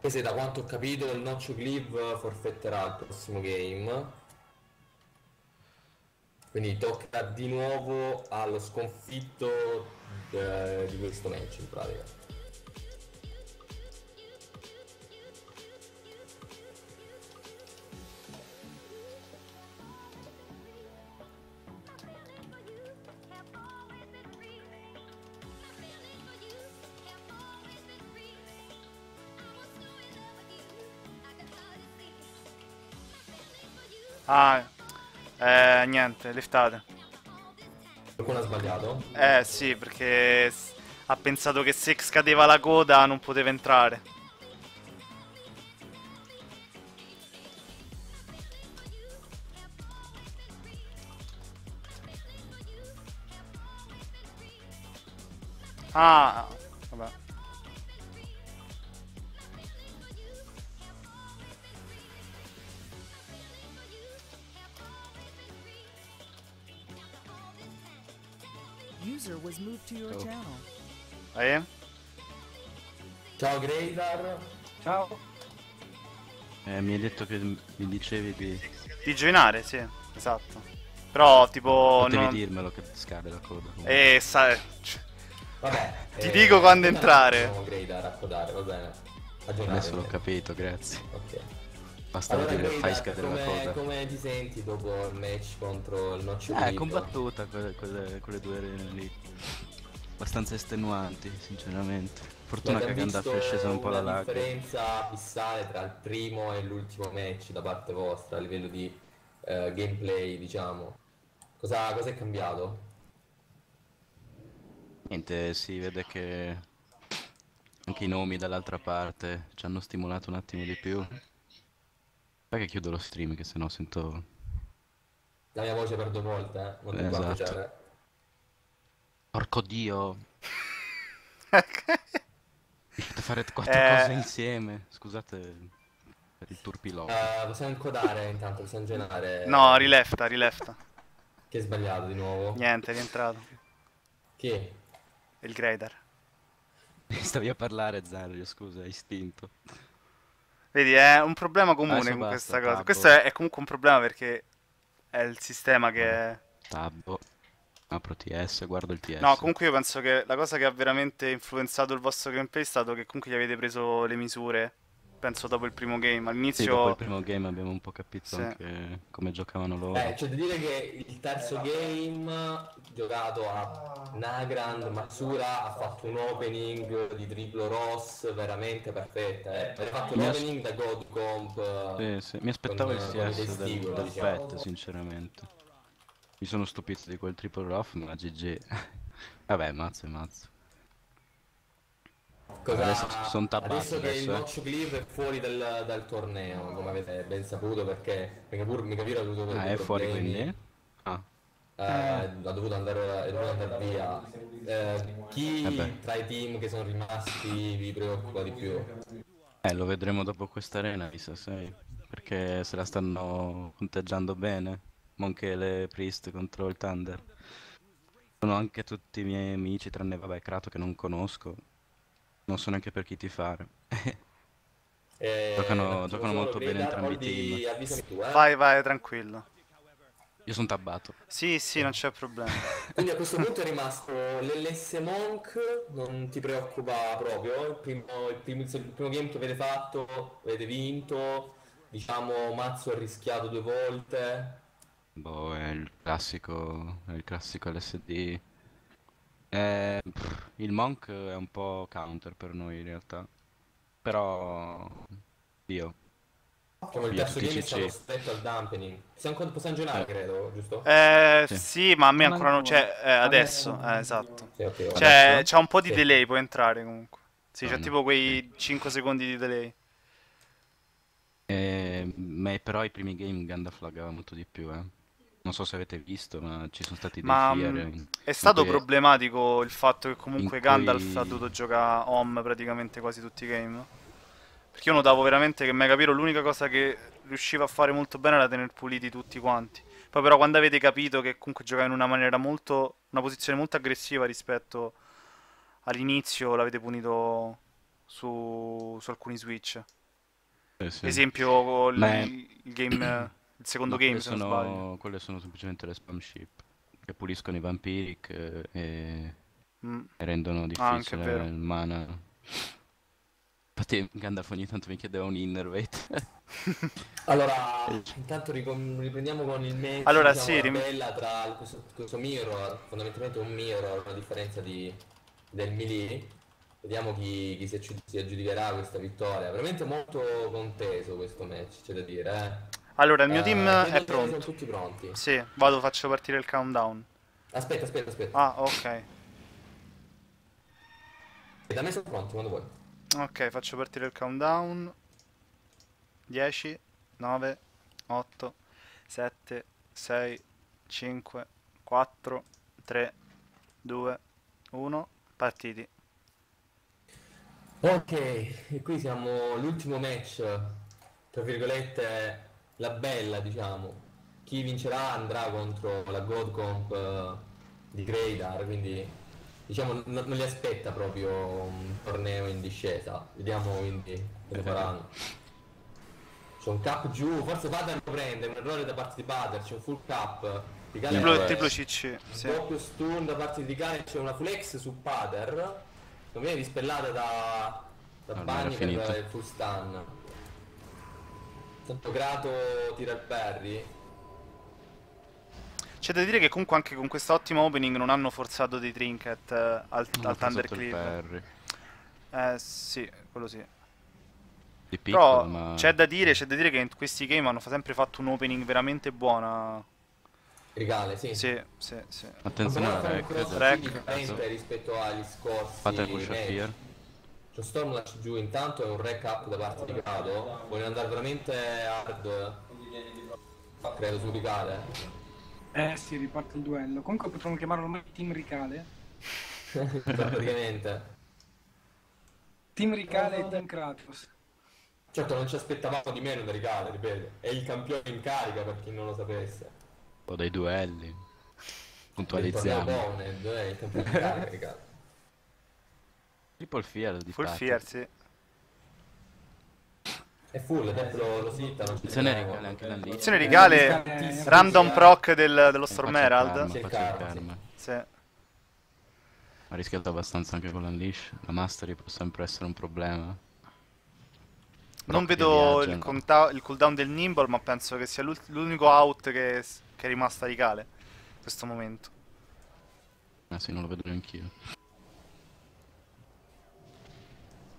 E se da quanto ho capito il Notch Cleave forfetterà il prossimo game. Quindi tocca di nuovo allo sconfitto eh, di questo match in pratica. Ah, eh, niente, liftate. Qualcuno ha sbagliato? Eh sì, perché ha pensato che se scadeva la coda non poteva entrare. Ah, to your Oh. channel. Eh? Ciao Greydar. Ciao. Eh, mi hai detto che mi dicevi di... Di joinare, sì, esatto. Però tipo... Potevi non- dirmelo che scade la coda. comunque. Eh, sa... Vabbè. Ti dico quando entrare. Greydar a codare, va bene. Aggiornare. Adesso l'ho capito, grazie. Ok. Bastava Allora, dire fai scadere la coda. come ti senti dopo il match contro il Notch Eh, combattuta quelle, quelle, quelle due arene lì. Abbastanza estenuanti, sinceramente. Fortuna che Gandalf è sceso un po' la una lacrima. differenza abissale tra il primo e l'ultimo match da parte vostra a livello di eh, gameplay, diciamo. Cosa, cosa è cambiato? Niente, si vede che anche i nomi dall'altra parte ci hanno stimolato un attimo di più. Poi che chiudo lo stream, che sennò sento La mia voce per due volte, eh. Non Esatto. Porco dio. *laughs* Mi fate fare quattro Eh. cose insieme. Scusate per il turpiloquio. Eh, possiamo incodare intanto, possiamo generare. no, rilefta, rilefta. Che è sbagliato di nuovo. Niente, è rientrato. Chi? Il grader. Stavi a parlare, Zario, scusa, istinto. Vedi, è un problema comune Adesso con basta, questa cosa. Tabbo. Questo è, è comunque un problema perché è il sistema che... Tabbo. Apro TS, guardo il TS. No, comunque io penso che la cosa che ha veramente influenzato il vostro gameplay è stato che comunque gli avete preso le misure, penso dopo il primo game. Sì, dopo All'inizio... il primo game abbiamo un po' capito Sì. anche come giocavano loro. Eh, c'è da dire che il terzo game giocato a Nagrand, Matsura ha fatto un opening di triplo Ross veramente perfetta. Eh. Fatto Mi as- l'opening da God Comp. Sì, sì. Mi aspettavo con- il CS del, testicoli, del diciamo. pet, sinceramente. Mi sono stupito di quel triple rough, ma GG. *laughs* Vabbè, mazzo e mazzo. Cosa- Adesso son tabbato adesso che il adesso, eh. Notch Clear è fuori dal, dal torneo, come avete ben saputo, perché, perché pur Mikaviro ha dovuto Ah, è fuori problemi. quindi? Ah, Eh, ha dovuto andare, è dovuto andare via. Eh, chi Vabbè. tra i team che sono rimasti vi preoccupa di più? eh, lo vedremo dopo questa arena, Isa 6. Perché se la stanno conteggiando bene. Monchele Priest contro il Thunder. Sono anche tutti i miei amici, tranne vabbè, Krato che non conosco. Non so neanche per chi tifare. *laughs* Eh, Giocano- ti giocano molto bene entrambi i team. tu, eh. Vai, vai, tranquillo. Io sono tabbato. Sì, sì, non c'è problema. *laughs* Quindi a questo punto è rimasto l'LS Monk, non ti preoccupa proprio, il primo, il primo- il primo game che avete fatto, avete vinto, diciamo Mazzo ha rischiato due volte, Boh, è il classico, è il classico LSD. Eh, pff, il Monk è un po' counter per noi in realtà. Però, io. diciamo il Sì, terzo game è CC. stato stretto al dampening. Possiamo, ancora- possiamo girare credo, giusto? Eh, Sì. sì, ma a me ancora non c'è. Eh, adesso, eh, esatto. Sì, ok, ok. C'è, c'è un po' di Sì. delay, può entrare comunque. Sì, c'è Ah, no. tipo quei 5 secondi di delay. Eh, ma però i primi game Gandalf laggava molto di più, eh. Non so se avete visto, ma ci sono stati dei Ma mh, in- è stato problematico il fatto che comunque Gandalf cui- ha dovuto giocare home praticamente quasi tutti i game. Perché io notavo veramente che Megapiro l'unica cosa che riusciva a fare molto bene era tener puliti tutti quanti. Poi però quando avete capito che comunque giocava in una maniera molto, una posizione molto aggressiva rispetto all'inizio, l'avete punito su, su alcuni switch. Sì, sì. Esempio il, è- il game, il secondo Ma game se non sbaglio. sono, quelle sono semplicemente le spam ship che puliscono i vampiric eh, e Mm. e rendono Ah, difficile vero. il mana. Infatti Gandalf ogni tanto mi chiedeva un innervate. *laughs* Allora, intanto riprendiamo con il match, Allora, diciamo, sì, la rim- bella tra questo, questo mirror, fondamentalmente un mirror, a differenza di, del melee. Vediamo chi, chi si aggiudicherà questa vittoria. Veramente molto conteso questo match, c'è da dire. Eh. Allora, il mio Eh, team è pronto. Sono tutti pronti. Sì, vado, faccio partire il countdown. Aspetta, aspetta, aspetta. Ah, ok. Da me sono pronti quando vuoi. Ok, faccio partire il countdown. 10, 9, 8, 7, 6, 5, 4, 3, 2, 1. Partiti. Ok, e qui siamo all'ultimo match, tra virgolette, la bella, diciamo. Chi vincerà andrà contro la God Comp eh, di Greydar, quindi diciamo n- non li aspetta proprio un torneo in discesa. Vediamo quindi come faranno. C'è un cap giù, forse Pater lo prende, è un errore da parte di Pater, c'è un full cap. Di Gale Triplo, triplo CC. Sì. doppio stun da parte di Kane c'è una flex su Pater non viene dispellata da, da Bagni finito. per il full stun tanto grato tira il parry C'è da dire che comunque anche con questa ottima opening non hanno forzato dei trinket eh, al, al ho Thunder forzato il Clip. parry. Eh sì, quello sì. Di piccolo, Però ma... c'è da dire, c'è da dire che in questi game hanno fa- sempre fatto un opening veramente buona. Rigale sì Sì, sì, sì. Attenzione cross Rec. differente rispetto agli scorsi Fate il push fear. C'è Stormlash giù intanto è un rec up da parte di Grado vogliono andare veramente hard credo su Rigale Eh sì, riparte il duello. Comunque potremmo chiamarlo ormai Team Ricale. *laughs* praticamente. Team Ricale e Team Kratos. Certo, non ci aspettavamo di meno da Ricale, ripeto. È il campione in carica per chi non lo sapesse. O dei duelli. Puntualizziamo. è il campione in carica, Ricale. Triple Fear di Full fatto. fear, sì. È full, adesso lo, lo sitta, non Azione regale anche da lì. Azione regale, Eh, random proc del- dello Storm Herald. faccio karma, sì. Ha rischiato abbastanza anche con l'Unleash. La Mastery può sempre essere un problema. Non vedo il, il cooldown del Nimble, ma penso che sia l'unico out che, che è rimasta di Cale in questo momento. Ah sì, non lo vedo neanch'io.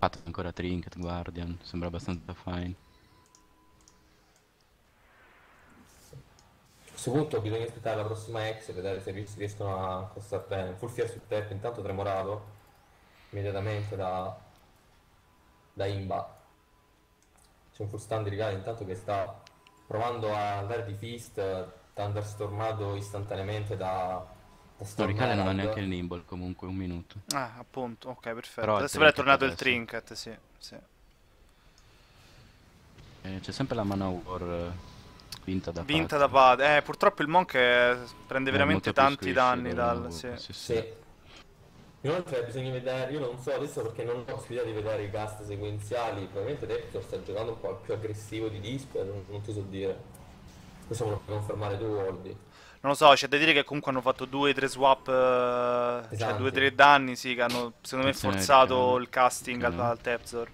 Fatto ancora Trinket, Guardian, sembra abbastanza fine. A questo punto bisogna aspettare la prossima ex e vedere se ries- riescono a costare bene. Full fear sul tap, intanto tremorato immediatamente da, da Imba. C'è un full stand di Ricale intanto che sta provando a andare di fist, thunderstormato istantaneamente da, da No, Storm Ricale non ha neanche il Nimble comunque, un minuto. Ah, appunto, ok, perfetto. Però il adesso però è tornato il adesso. trinket, sì. sì. Eh, c'è sempre la mana war eh, vinta da Vinta Pazzi. da Pad. Eh, purtroppo il Monk eh, prende È veramente tanti danni dal... Sì. sì, sì. Sì. Inoltre bisogna vedere, io non so adesso perché non ho possibilità di vedere i cast sequenziali, probabilmente Raptor sta giocando un po' più aggressivo di Disp, non, non ti so dire. Questo me lo puoi confermare tu, Woldi. Non lo so, c'è da dire che comunque hanno fatto due o tre swap, eh, cioè Pesanti. due o tre danni, sì, che hanno secondo me forzato il casting al, Ok. al Tepzor.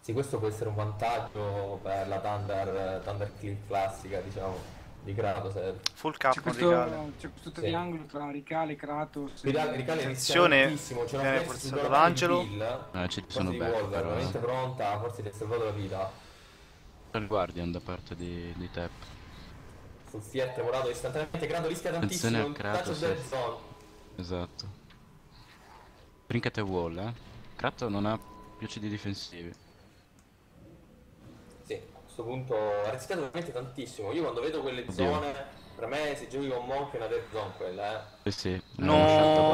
Sì, questo può essere un vantaggio per la Thunder, Thunder Kill classica, diciamo, di Kratos. Full C'è cap con questo, Ricale. c'è questo triangolo tra Ricale, Kratos e... Ricale, Ricale Attenzione, c'è viene forzato l'angelo. kill, Eh, ci forse sono Wolver, però. veramente pronta, forse ti ha salvato la vita. Il Guardian da parte di, di Tep. Sul Fiat tremorato istantaneamente, Kratos rischia tantissimo, un Kratos, touch eh. dead zone. Esatto. Trinket e wall, eh. Kratos non ha più CD difensivi. Sì, a questo punto ha rischiato veramente tantissimo. Io quando vedo quelle Oddio. zone, per me se giochi con Monk è una dead zone quella, eh. Sì, sì. No,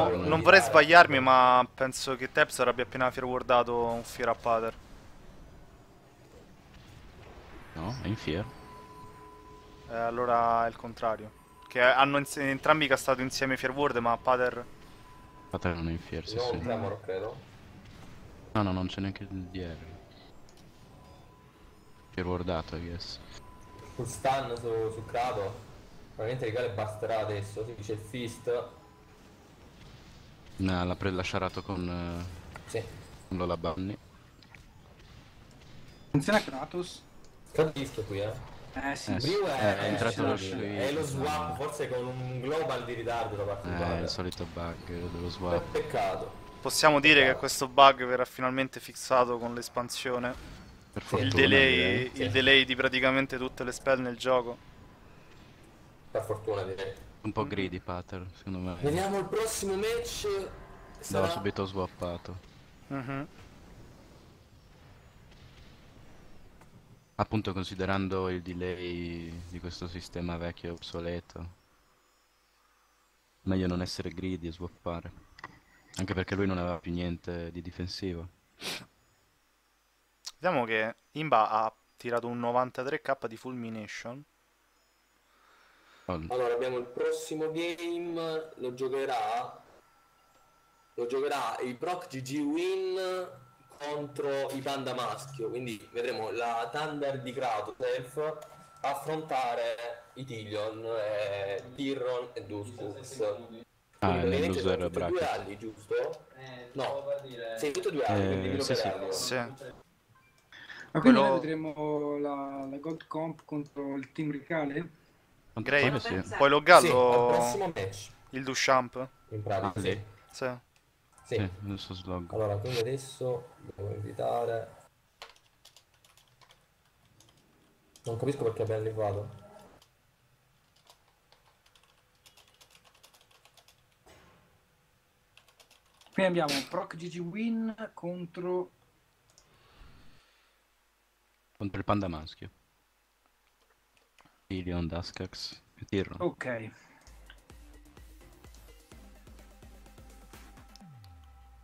poi una- non vorrei sbagliarmi, ma penso che Tepzor abbia appena firwardato un Fear a Pater. No, è in fear. Eh, allora è il contrario. Che hanno ins- entrambi castato insieme Fearward, ma Pater... Pater non è in fear, sì, non sì. un tremor credo. No, no, non c'è neanche il DR. Firwardato, I guess. Full stun su, su Kratos. Probabilmente Ricale basterà adesso, si dice il fist. No, l'ha prelasciarato con, eh, Sì. con Lola Bunny. Attenzione a Kratos. Kratos rischia qui, eh. Eh sì. Eh, sì. Brio Eh, è, è entrato è- lo è lo no. swap, forse con un global di ritardo da parte di Eh, Pater. il solito bug dello È swap. peccato. Possiamo dire che questo bug verrà finalmente fissato con l'espansione. Per fortuna, Il delay. Sì. il delay di praticamente tutte le spell nel gioco. Per fortuna direi. Un po' greedy Pater, secondo me. Vediamo il prossimo match. L'ho Sarà... subito swappato. Mhm. Appunto considerando il delay di questo sistema vecchio e obsoleto. Meglio non essere greedy e swappare. Anche perché lui non aveva più niente di difensivo. Vediamo che Imba ha tirato un 93k di Fulmination. Allora abbiamo il prossimo game, lo giocherà lo giocherà il Brock GG Win contro i Panda Maschio, quindi vedremo la Thunder di Kratos affrontare i Tillion, eh, Tirron e Duscux. Ah, Quindi tutti e due bracket. alli, giusto? No, sì, tutti e due alli, Eh, lo sì, sì. vedremo. Sì. Ma quindi noi vedremo la, la God Comp contro il team Ricale? pare sì. Poi Sì, al Loggallo prossimo match, il Duchamp. in pratica. Ah, sì. Sì. Sì. Sì, adesso slog. Allora, quindi adesso devo invitare. Non capisco perché abbiamo arrivato. Quindi abbiamo Proc GG Win contro Contro il panda maschio. Tilion, Duskax e Tirro. Ok.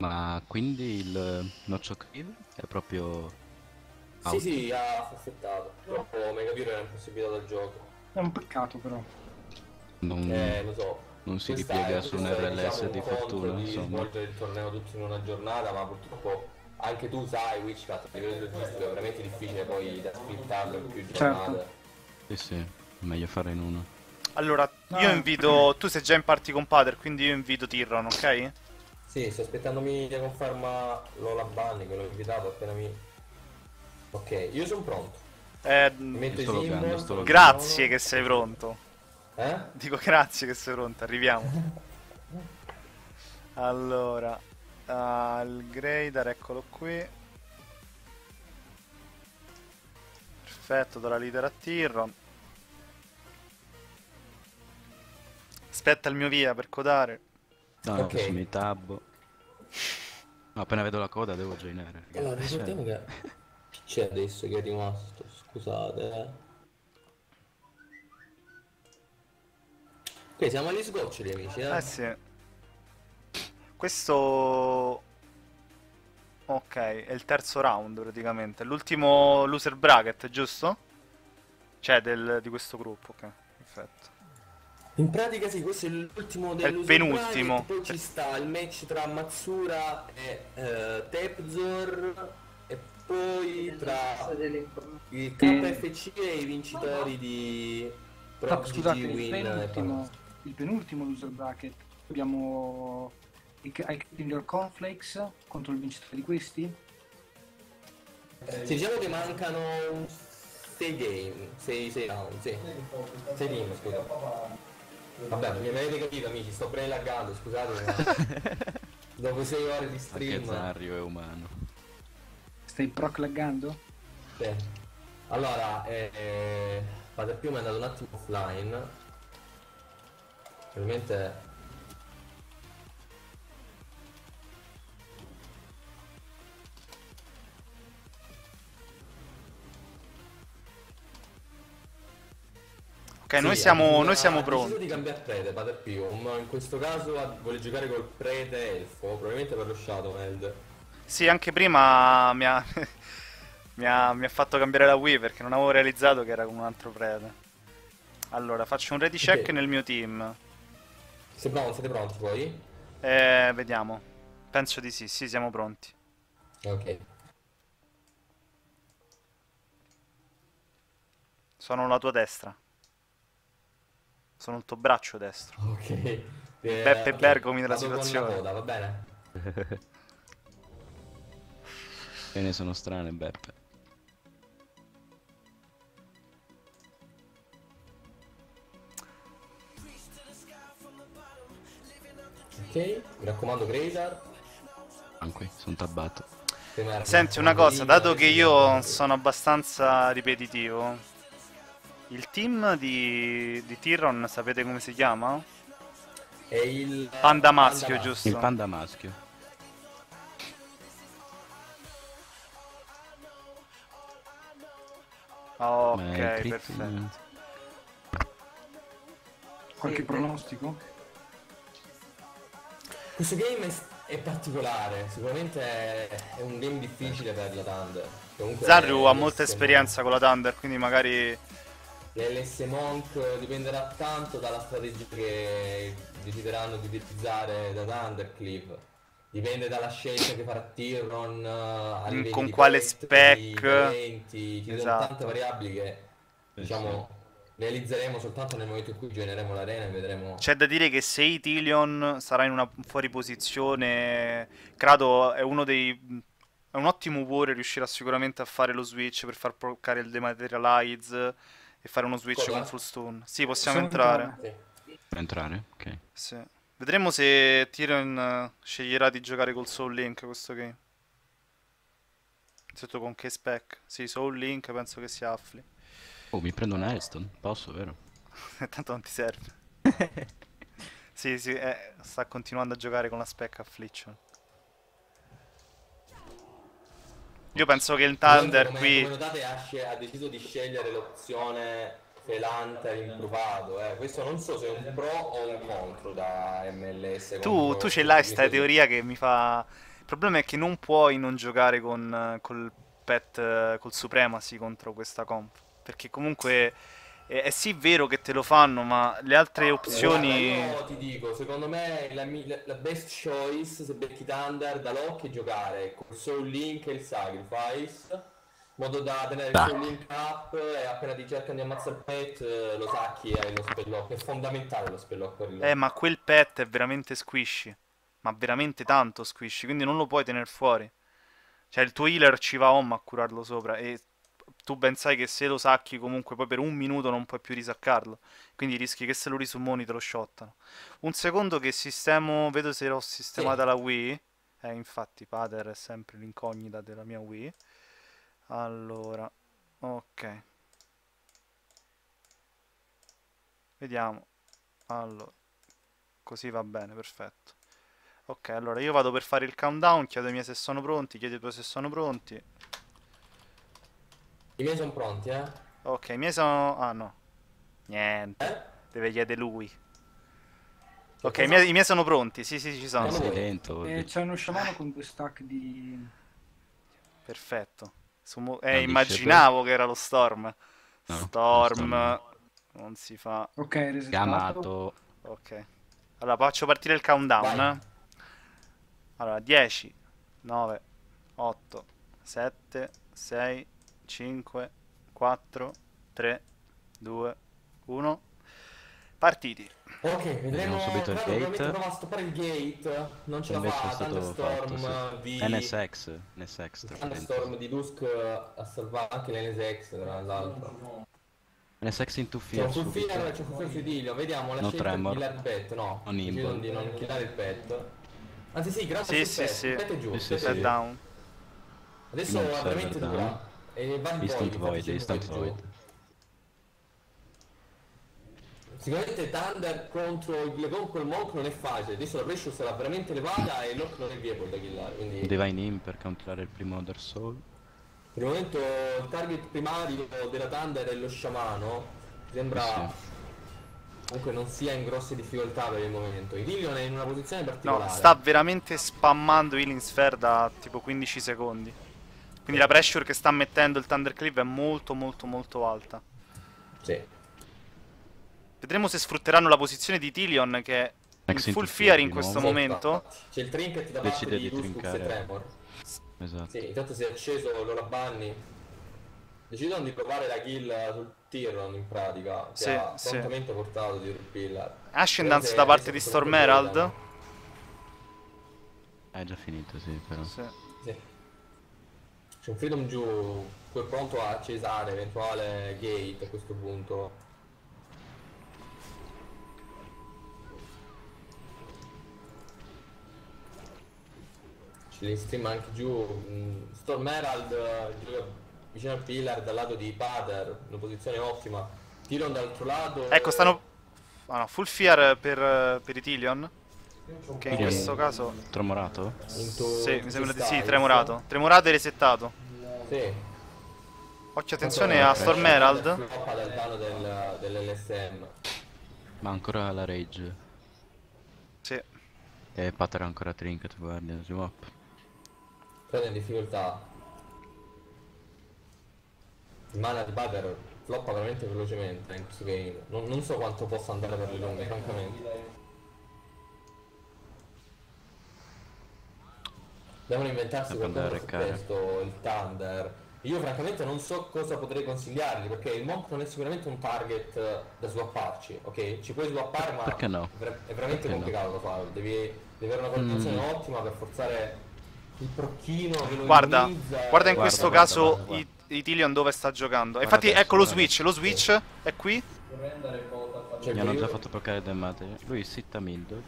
Ma quindi il Noccio Cave è proprio... Sì, out? sì, ha forfettato. Purtroppo Mega Piro era impossibilitato dal gioco. È un peccato però. Non, Eh, lo so. non si Questa ripiega è- su un è, RLS diciamo, di fortuna, di insomma. svolgere il torneo tutto in una giornata, ma purtroppo anche tu sai, Witchcat, a livello logistico è veramente difficile poi da splittarlo in più Certo. giornate. Sì, sì, meglio fare in uno. Allora, io invito... Tu sei già in party con Pater, quindi io invito Tirron, ok? Sì, sto aspettandomi la conferma Lola Bunny che l'ho invitato appena mi... Ok, io sono pronto. Eh, Mi metto Sto logando, sto logando. grazie che sei pronto. Eh? Dico grazie che sei pronto, arriviamo. *laughs* Allora, ah, il Greydar, eccolo qui. Perfetto, do la leader a Tirron. Aspetta il mio via per codare. No, Ok. adesso mi tabbo. No, appena vedo la coda devo joinare. Allora, Cioè, ricordiamo che... Chi c'è adesso che è rimasto? Scusate, eh. Ok, siamo agli sgoccioli, amici, eh? Eh sì. Questo... Ok, è il terzo round praticamente. L'ultimo loser bracket, giusto? Cioè del- di questo gruppo, ok. Perfetto. In pratica sì, questo è l'ultimo del il penultimo. Poi ci sta il match tra Matsura e eh, Tepzor e poi tra il KFC e i vincitori di No, Proxy scusate, il Win e penultimo, il penultimo loser bracket. Abbiamo i Your Conflicts contro il vincitore di questi. Sì, diciamo che mancano 6 game, 6 round, sì. 6 team, scusa. Vabbè, mi avete capito amici, sto brain laggando, scusate. *laughs* Dopo 6 ore di Anche stream. Zarrio è umano. Stai proc laggando? Sì. Allora, eh, Padre Piuma è andato un attimo offline. Probabilmente... Ok, noi Sì, siamo, ha- noi siamo pronti. di cambiare prete, Padre Pio, ma in questo caso vuole giocare col prete elfo, probabilmente per lo Shadow Meld. Sì, anche prima mi ha, *laughs* mi ha, mi ha fatto cambiare la Wii perché non avevo realizzato che era con un altro prete. Allora, faccio un ready check Ok. nel mio team. Siete pronti? Siete pronti poi? Eh, vediamo. Penso di sì, sì, siamo pronti. Ok. Sono la tua destra. Sono il tuo braccio destro. Ok. Eh, Beppe ok, Bergomi della vado situazione. coda, va bene? *laughs* E ne sono strane, Beppe. Ok, mi raccomando Greydar. Tranqui, sono tabbato. Senti una cosa, dato che io sono abbastanza ripetitivo, il team di, di Tyron sapete come si chiama? È il... Panda maschio, Panda giusto? Il panda maschio. Ok, Ma è crit- perfetto. Qualche pronostico? Questo game è, è particolare, sicuramente è, è un game difficile per la Thunder. Comunque Zarru ha molta esperienza con la Thunder, quindi magari... L'LS Monk dipenderà tanto dalla strategia che decideranno di utilizzare da Thundercliff. Dipende dalla scelta che farà Tyron, eh, Mm, livelli con di quale spec. talenti, ci sono Esatto. tante variabili che diciamo realizzeremo soltanto nel momento in cui giocheremo l'arena e vedremo C'è da dire che se Itilion sarà in una fuori posizione, Krato è uno dei... È un ottimo cuore, riuscirà sicuramente a fare lo switch per far bloccare il dematerialize e fare uno switch Cosa? con full stun. Sì, possiamo Possiamo entrare. Per entrare? Ok. Sì. Vedremo se Tyrion eh, sceglierà di giocare col Soul Link questo game. Sotto con che spec? Sì, Soul Link penso che si affli. Oh, mi prendo un Ariston? Posso, vero? *laughs* Tanto non ti serve. *laughs* Sì, sì, eh, sta continuando a giocare con la spec Affliction. Io penso che il Thunder come, qui... come notate sce- ha deciso di scegliere l'opzione Felante impruvato, eh. Questo non so se è un pro o un contro da MLS. Tu, tu ce l'hai i sta così. teoria che mi fa... Il problema è che non puoi non giocare con col pet, eh, col Supremacy contro questa comp. Perché comunque è, è sì vero che te lo fanno, ma le altre opzioni... Guarda, io ti dico, secondo me la, la- best choice se becchi Thunder da Lock è giocare col Soul Link e il Sacrifice. In modo da tenere il. Soul Link up e appena ti cercano di ammazzare il pet eh, lo sacchi e hai lo spellock. È fondamentale lo spellock per il Eh, ma quel pet è veramente squishy. Ma veramente tanto squishy, quindi non lo puoi tenere fuori. Cioè, il tuo healer ci va home a curarlo sopra. E tu ben sai che se lo sacchi comunque poi per un minuto non puoi più risaccarlo. Quindi rischi che se lo risummoni te lo shottano. Un secondo che sistemo. Vedo se l'ho sistemata la Wii. Eh, infatti, Pater è sempre l'incognita della mia Wii. Allora, ok. Vediamo. Allora, così va bene, perfetto. Ok, allora io vado per fare il countdown, chiedo ai miei se sono pronti, chiedo ai tuoi se sono pronti. I miei sono pronti, eh? Ok, i miei sono... Ah no, niente, Eh? deve chiedere lui. Che Ok, i miei, i miei sono pronti, sì sì ci sono. Sono Sei lento, E dire. c'è uno sciamano con due stack di... Perfetto. Sumo- Eh, immaginavo che era lo Storm. No, Storm... lo Non si fa... Ok, resettato. Chiamato. Ok. Allora, faccio partire il countdown. Vai. eh. Allora, 10, 9, 8, 7, 6, 5, 4, 3, 2, 1. Partiti. Ok, vedremo. Vediamo subito il gate. prova a stoppare il gate. Non ce la Invece fa. è stato Thunderstorm fatto, di... sì. NSX, NSX, Thunderstorm di Dusk a salvare anche l'NSX tra l'altro. NSX in two C'è fear un c'è un full filler su Dilio, vediamo la No scelta tremor. di killare il pet, no. Non imbol. di non killare il pet. Anzi sì, grazie Sì, sì, pet, sì. il pet è giù, Sì, sì, giù. down. Adesso Non veramente down. dura. E va in Instant void, il instant void. Sicuramente Thunder contro il contro il Monk non è facile, adesso la pressure sarà veramente elevata e Lock non è viable da killare, quindi Divine in per counterare il primo Other Soul. per il momento il target primario della Thunder è lo sciamano, sembra Sì. comunque non sia in grosse difficoltà per il momento. I Dillion è in una posizione No, particolare. sta veramente spammando Healing Sphere da tipo 15 secondi. Quindi la pressure che sta mettendo il Thundercleave è molto molto molto alta. Sì. Vedremo se sfrutteranno la posizione di Tillion che è in Ex into full fear in questo nuovo. momento. C'è il trinket da parte Decide di di Duskux e. Tremor. Esatto. Sì, intanto si è acceso l'ora bunny. Decidono di provare la kill sul Tyron in pratica, che Sì, ha sì. prontamente portato di Pillar. Ascendance da parte di Storm Herald. È già finito, sì, però. Sì. Sì. C'è un Freedom giù, poi pronto a cesare eventuale gate a questo punto. C'è l'in-stream anche giù. mm, Storm Herald eh, vicino al pillar dal lato di Pater, una posizione ottima. Tyron dall'altro lato. Ecco, stanno... Ah no, full fear per, per i Tillion. Che in questo caso... Tremorato? Sì, mi sembra di sì, tremorato. Tremorato e resettato. Sì. Occhio, attenzione a Storm Herald. Ma ancora la rage. Sì. E Pater ancora trinket, guardia, swap. Prende in difficoltà. Il mana di Butter floppa veramente velocemente in questo game. Non, non so quanto possa andare per le lunghe, francamente. Devono inventarsi qualcosa su questo, il Thunder. Io francamente non so cosa potrei consigliargli, perché il Monk non è sicuramente un target eh, da swapparci, ok? Ci puoi swappare ma Perché no? è ver- è veramente Perché no? complicato da farlo. Devi, devi avere una condizione Mm. ottima per forzare il procchino che lo Guarda, guarda in Guarda, questo guarda, caso guarda, guarda. i, i Tillion dove sta giocando. Guarda Infatti adesso, ecco lo guarda switch, lo switch è qui. Cioè, Gli hanno io- già fatto bloccare del mate. Lui sitta mid.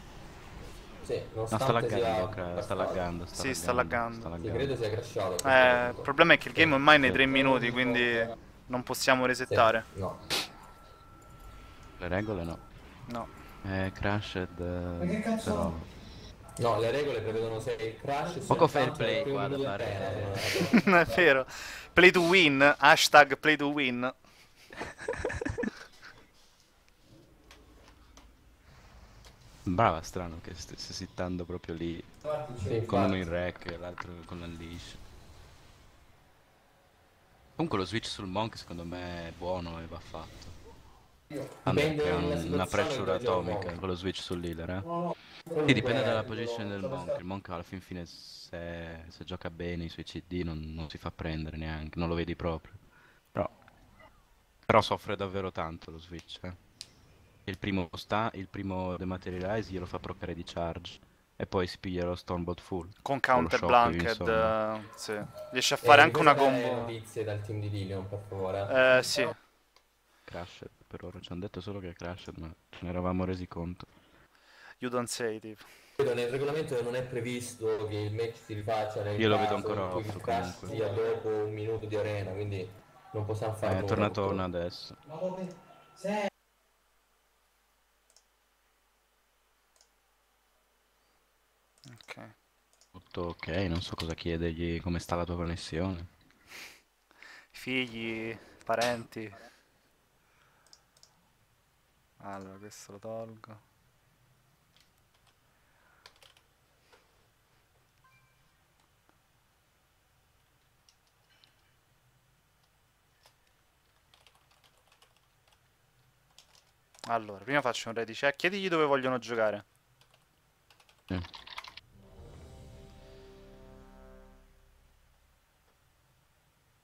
Sì, No, sta sia laggando, cra- sta laggando, sta Sì, sta laggando. Sì, credo sia crashato. Eh, il problema è che il game ormai è nei 3 minuti, quindi non possiamo Sì, resettare. No. Le regole no. No. Eh, crashed. eh, però... No, le regole prevedono se il crash Poco fair play qua da fare. *laughs* non è vero. Play to win, hashtag play to win. *laughs* Brava, strano che stesse sittando proprio lì, Sì, con uno in rec e l'altro con l'unleash. Comunque lo switch sul Monk secondo me è buono e va fatto. Vabbè, Dipende ha dalla un- una pressure atomica con lo switch sull'healer, eh? Comunque, Sì, dipende dalla position del Monk. Il Monk alla fin fine se, se gioca bene i suoi CD non, non si fa prendere neanche, non lo vedi proprio. Però, però soffre davvero tanto lo switch, eh. Il primo sta, il primo dematerialize glielo fa procare di charge e poi si piglia lo Stonebot full. Con Counter shock, Blanked, eh, sì. Riesce a fare Eh, anche una combo. notizie dal team di Lilion, per favore. Eh, sì. Crashed per ora, ci hanno detto solo che è crashed, ma ce ne eravamo resi conto. You don't say, tipo. Vedo nel regolamento non è previsto che il match si rifaccia nel Io lo vedo ancora off, comunque. sia dopo un minuto di arena, quindi non possiamo fare Eh, è tornato on purtroppo. adesso. Ok. Tutto ok, non so cosa chiedergli, come sta la tua connessione. Figli, parenti. Allora, questo lo tolgo. Allora, prima faccio un ready check. Chiedigli dove vogliono giocare. Eh.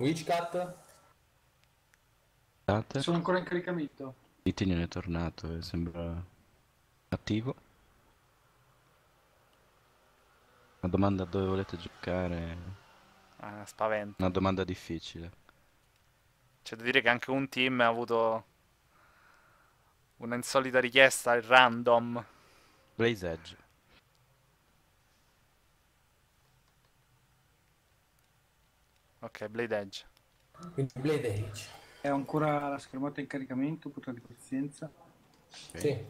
Witchcat? Sono ancora in caricamento. Titinian è tornato e sembra attivo. Una domanda dove volete giocare? Ah, spavento. Una domanda difficile. C'è da dire che anche un team ha avuto una insolita richiesta al random. Blaze Edge. Ok, Blade Edge. Quindi Blade Age. È ancora la schermata in caricamento, portate pazienza. Sì.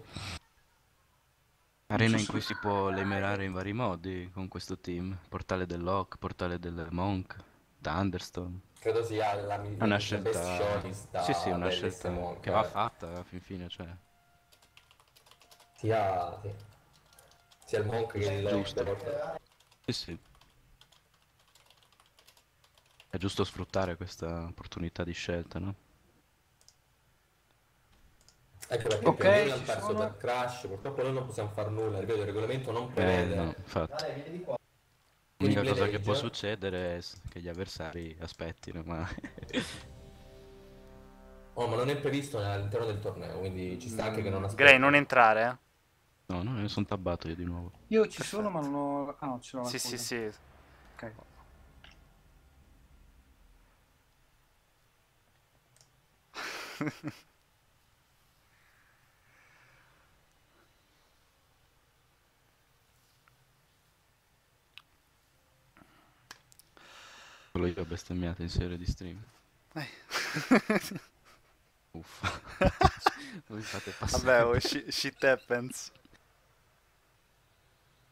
Arena so in se- cui si può lemerare in vari modi con questo team. Portale dell'Ock, portale del Monk, Thunderstone. Credo sia la migliore una scelta... Sì, sì, una scelta Monk, che va eh. fatta alla fin fine, cioè... Sia, sì. sia il Monk che il Giusto. Sì, sì. È giusto sfruttare questa opportunità di scelta, no? Ecco perché Ok, okay, noi hanno perso sono. per crash, purtroppo noi non possiamo fare nulla, ripeto, il regolamento non Eh, prevede. no, infatti. L'unica cosa che può succedere è che gli avversari aspettino, ma... *laughs* Oh, ma non è previsto all'interno del torneo, quindi ci sta anche che non aspetti. Grey, non entrare, eh. No, no, ne sono tabbato io di nuovo. Io ci sono, ma non ho... Ah, no, ce l'ho Sì, sì, sì. Ok. *laughs* Solo io ho bestemmiato in serie di stream. Eh. *laughs* Uffa. *laughs* Mi fate passare. Vabbè, oh, shi- shit happens.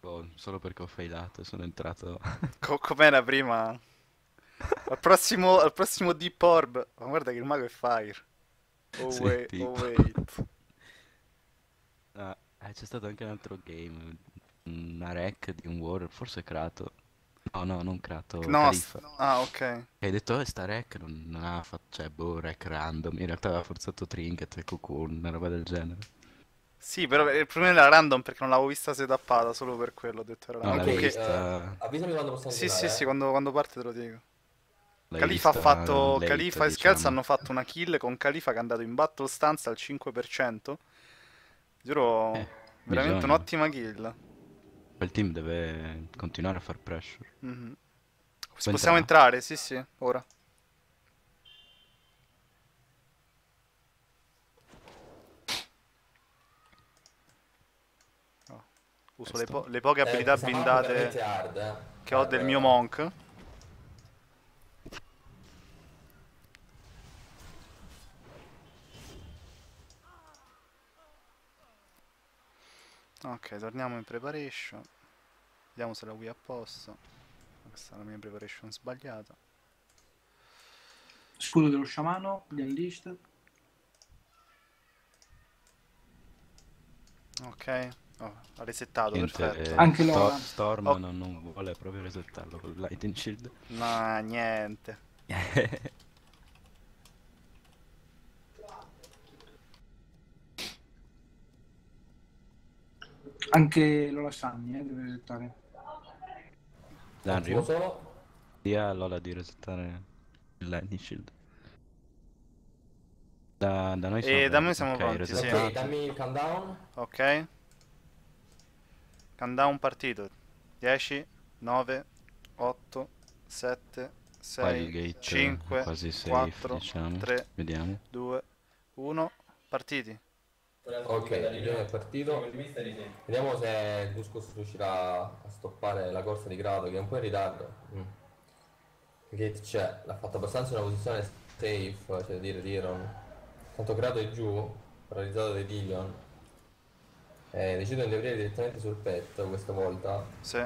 Oh, solo perché ho failato e sono entrato... Co- com'era prima? Al prossimo, al prossimo Deep Orb. Ma guarda che il mago è fire. Oh Sì, wait, tipo. oh wait. Ah, eh, c'è stato anche un altro game, una rec di un Warrior, forse Krato. No, no, non Krato, No, s- ah, ok. E hai detto, eh, sta rec non, non ha fatto, cioè, boh, rec random. In realtà aveva forzato Trinket e Cocoon, una roba del genere. Sì, però il problema era random perché non l'avevo vista setappata, solo per quello ho detto era No, random. l'avevi Ok, Comunque- vista- eh, avvisami quando possiamo Sì, sì, giocare, sì, eh. quando, quando parte te lo dico. L'hai Califa fatto. late, Califa e diciamo. hanno fatto una kill con Califa che è andato in battle stance al 5%. Giuro, Eh, veramente bisogna. un'ottima kill. Quel team deve continuare a far pressure. Mhm. Può Possiamo entrare? Sì, sì, ora. Oh, Uso le, po- le poche Eh, abilità veramente blindate hard, eh. che ho del Eh, mio monk. Ok, torniamo in preparation. Vediamo se la Wii è a posto. Questa è la mia preparation sbagliata. Scudo dello sciamano, di Unleashed. Ok, Oh, ha resettato, Niente, perfetto. eh, Anche Sto- Lola. Storm Oh. non, non vuole proprio resettarlo con Lightning Shield. No, niente. *laughs* Anche Lola Sunny eh, deve resettare. Dario, solo. dia Lola di resettare il Lightning Shield. Da, da noi E siamo da noi siamo ok, pronti, sì. Ok, dammi il countdown. Ok. Countdown partito. 10, 9, 8, 7, Qua il 6, gate 5, quasi safe, 4, diciamo. 3, Vediamo. 2, 1. Partiti. Ok, è partito. Vediamo se Guscus riuscirà a stoppare la corsa di grado che è un po' in ritardo. Mm. Gate c'è, l'ha fatto abbastanza in una posizione safe, c'è da dire Diron. Tanto grado è giù, paralizzato dai Dillion. Eh, decidono di aprire direttamente sul pet questa volta. Sì.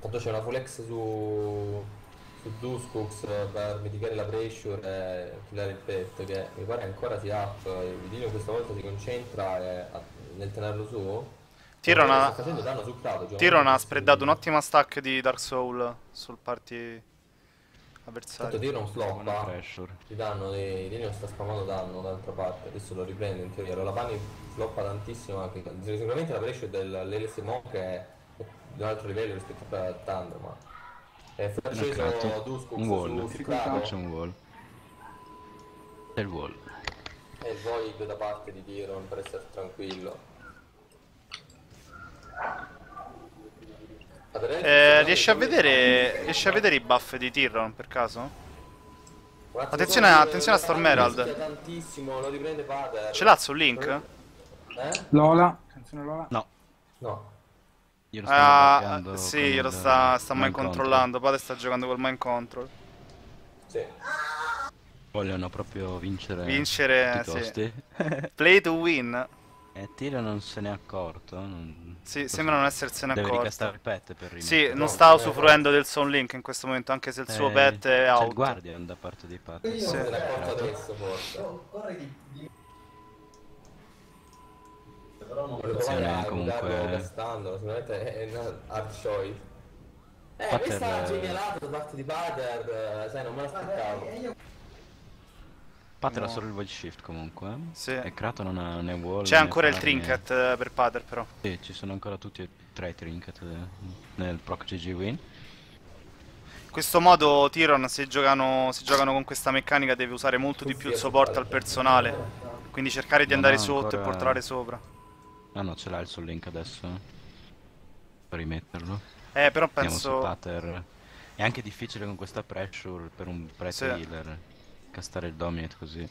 Tanto c'è una full X su, su Duskux per mitigare la pressure e killare il pet che mi pare ancora sia up. Il Dillion questa volta si concentra e- a- nel tenerlo su. Tyron ha- Sta facendo danno sul Kratos, Tyron ha spreadato un'ottima stack di Dark Soul sul party avversario. Tyron floppa. pressure. Di danno di Dillion sta spammando danno dall'altra parte, adesso lo riprende in teoria. La Pani floppa tantissimo anche. Sicuramente la pressure dell'LSMO che è di un altro livello rispetto a Thunder, ma. È cazzo. Duskux Un wall. su. C'è un wall. C'è il wall. E il void da parte di Tyron per essere tranquillo. Eh, riesci a vedere riesci a vedere i buff di Tyron per caso? Attenzione a- attenzione a eh, Storm Herald. rischia tantissimo, lo riprende Pater. Ce l'ha sul link? Eh? Lola, attenzione Lola. No, No. Io lo stavo Ah, buggando sì, glielo sta, sta mind mind control. controllando. Pate sta giocando col mind control. Sì. Vogliono proprio vincere Vincere, sì. costi. *laughs* Play to win. e Tiro non se n'è accorto. non- Sì, così. sembra non essersene Deve accorto. ricastare il pet per rimettere. Sì, non No, sta eh, usufruendo del Sound Link in questo momento, anche se il suo Eh, pet è C'è il out. Guardian da parte dei pat. Io Sì. non se Volevo provare Attenzione, a comunque- castando, sicuramente è una hard choice. Eh, Pater- questa genialata da parte di Pater, eh, sai, non me l'aspettavo. Pat era No. solo il void shift comunque. eh. Sì. E Krato non ha né wall. C'è né ancora il né- trinket eh, per Pater, però. Sì, ci sono ancora tutti e tre i trinket eh, nel proc GG win. In questo modo Tyron, se giocano, se giocano con questa meccanica, deve usare molto di più il supporto al personale. Quindi cercare di Non andare ha sotto e ancora- portare sopra. Ah no, ce l'ha il Soul Link adesso. eh. Per rimetterlo. Eh, però penso... È anche difficile con questa pressure per un prete Sì. healer. Castare il dominate così.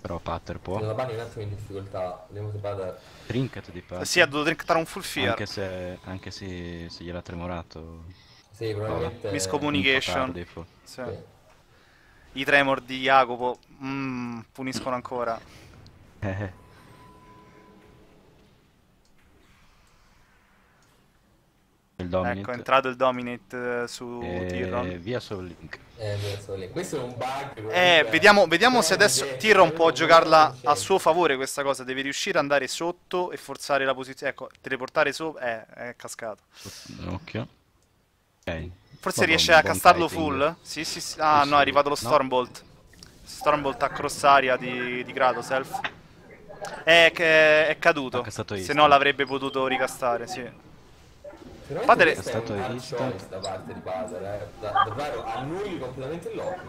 Però Pater può. La Bani un attimo in difficoltà, vediamo se Pater... Trinket di Pater. Sì, ha dovuto trincare un full fear. Anche se, anche se, se gliel'ha tremorato. Sì, probabilmente... Tardi, fu- Sì. Sì. I tremor di Jacopo mm, puniscono ancora. Eh, Il dominate. Ecco, è entrato il dominate eh, su e Tyron. via Soul Link. Eh, lì. Questo è un bug. Eh, vediamo, vediamo se adesso Tyron può giocarla a suo favore questa cosa. Deve riuscire ad andare sotto e forzare la posizione. Ecco, teleportare sopra. Eh, è cascato. Occhio. Ok. Forse Vabbè, riesce a buon castarlo kiting. full? Sì, sì, sì. Ah, no, è arrivato lo No. Stormbolt. Stormbolt a cross aria di, di Kratos, È, che è caduto. Se no l'avrebbe potuto ricastare, sì. Questa È stato choice da parte di Pater, eh. Da- davvero annulli completamente il lock.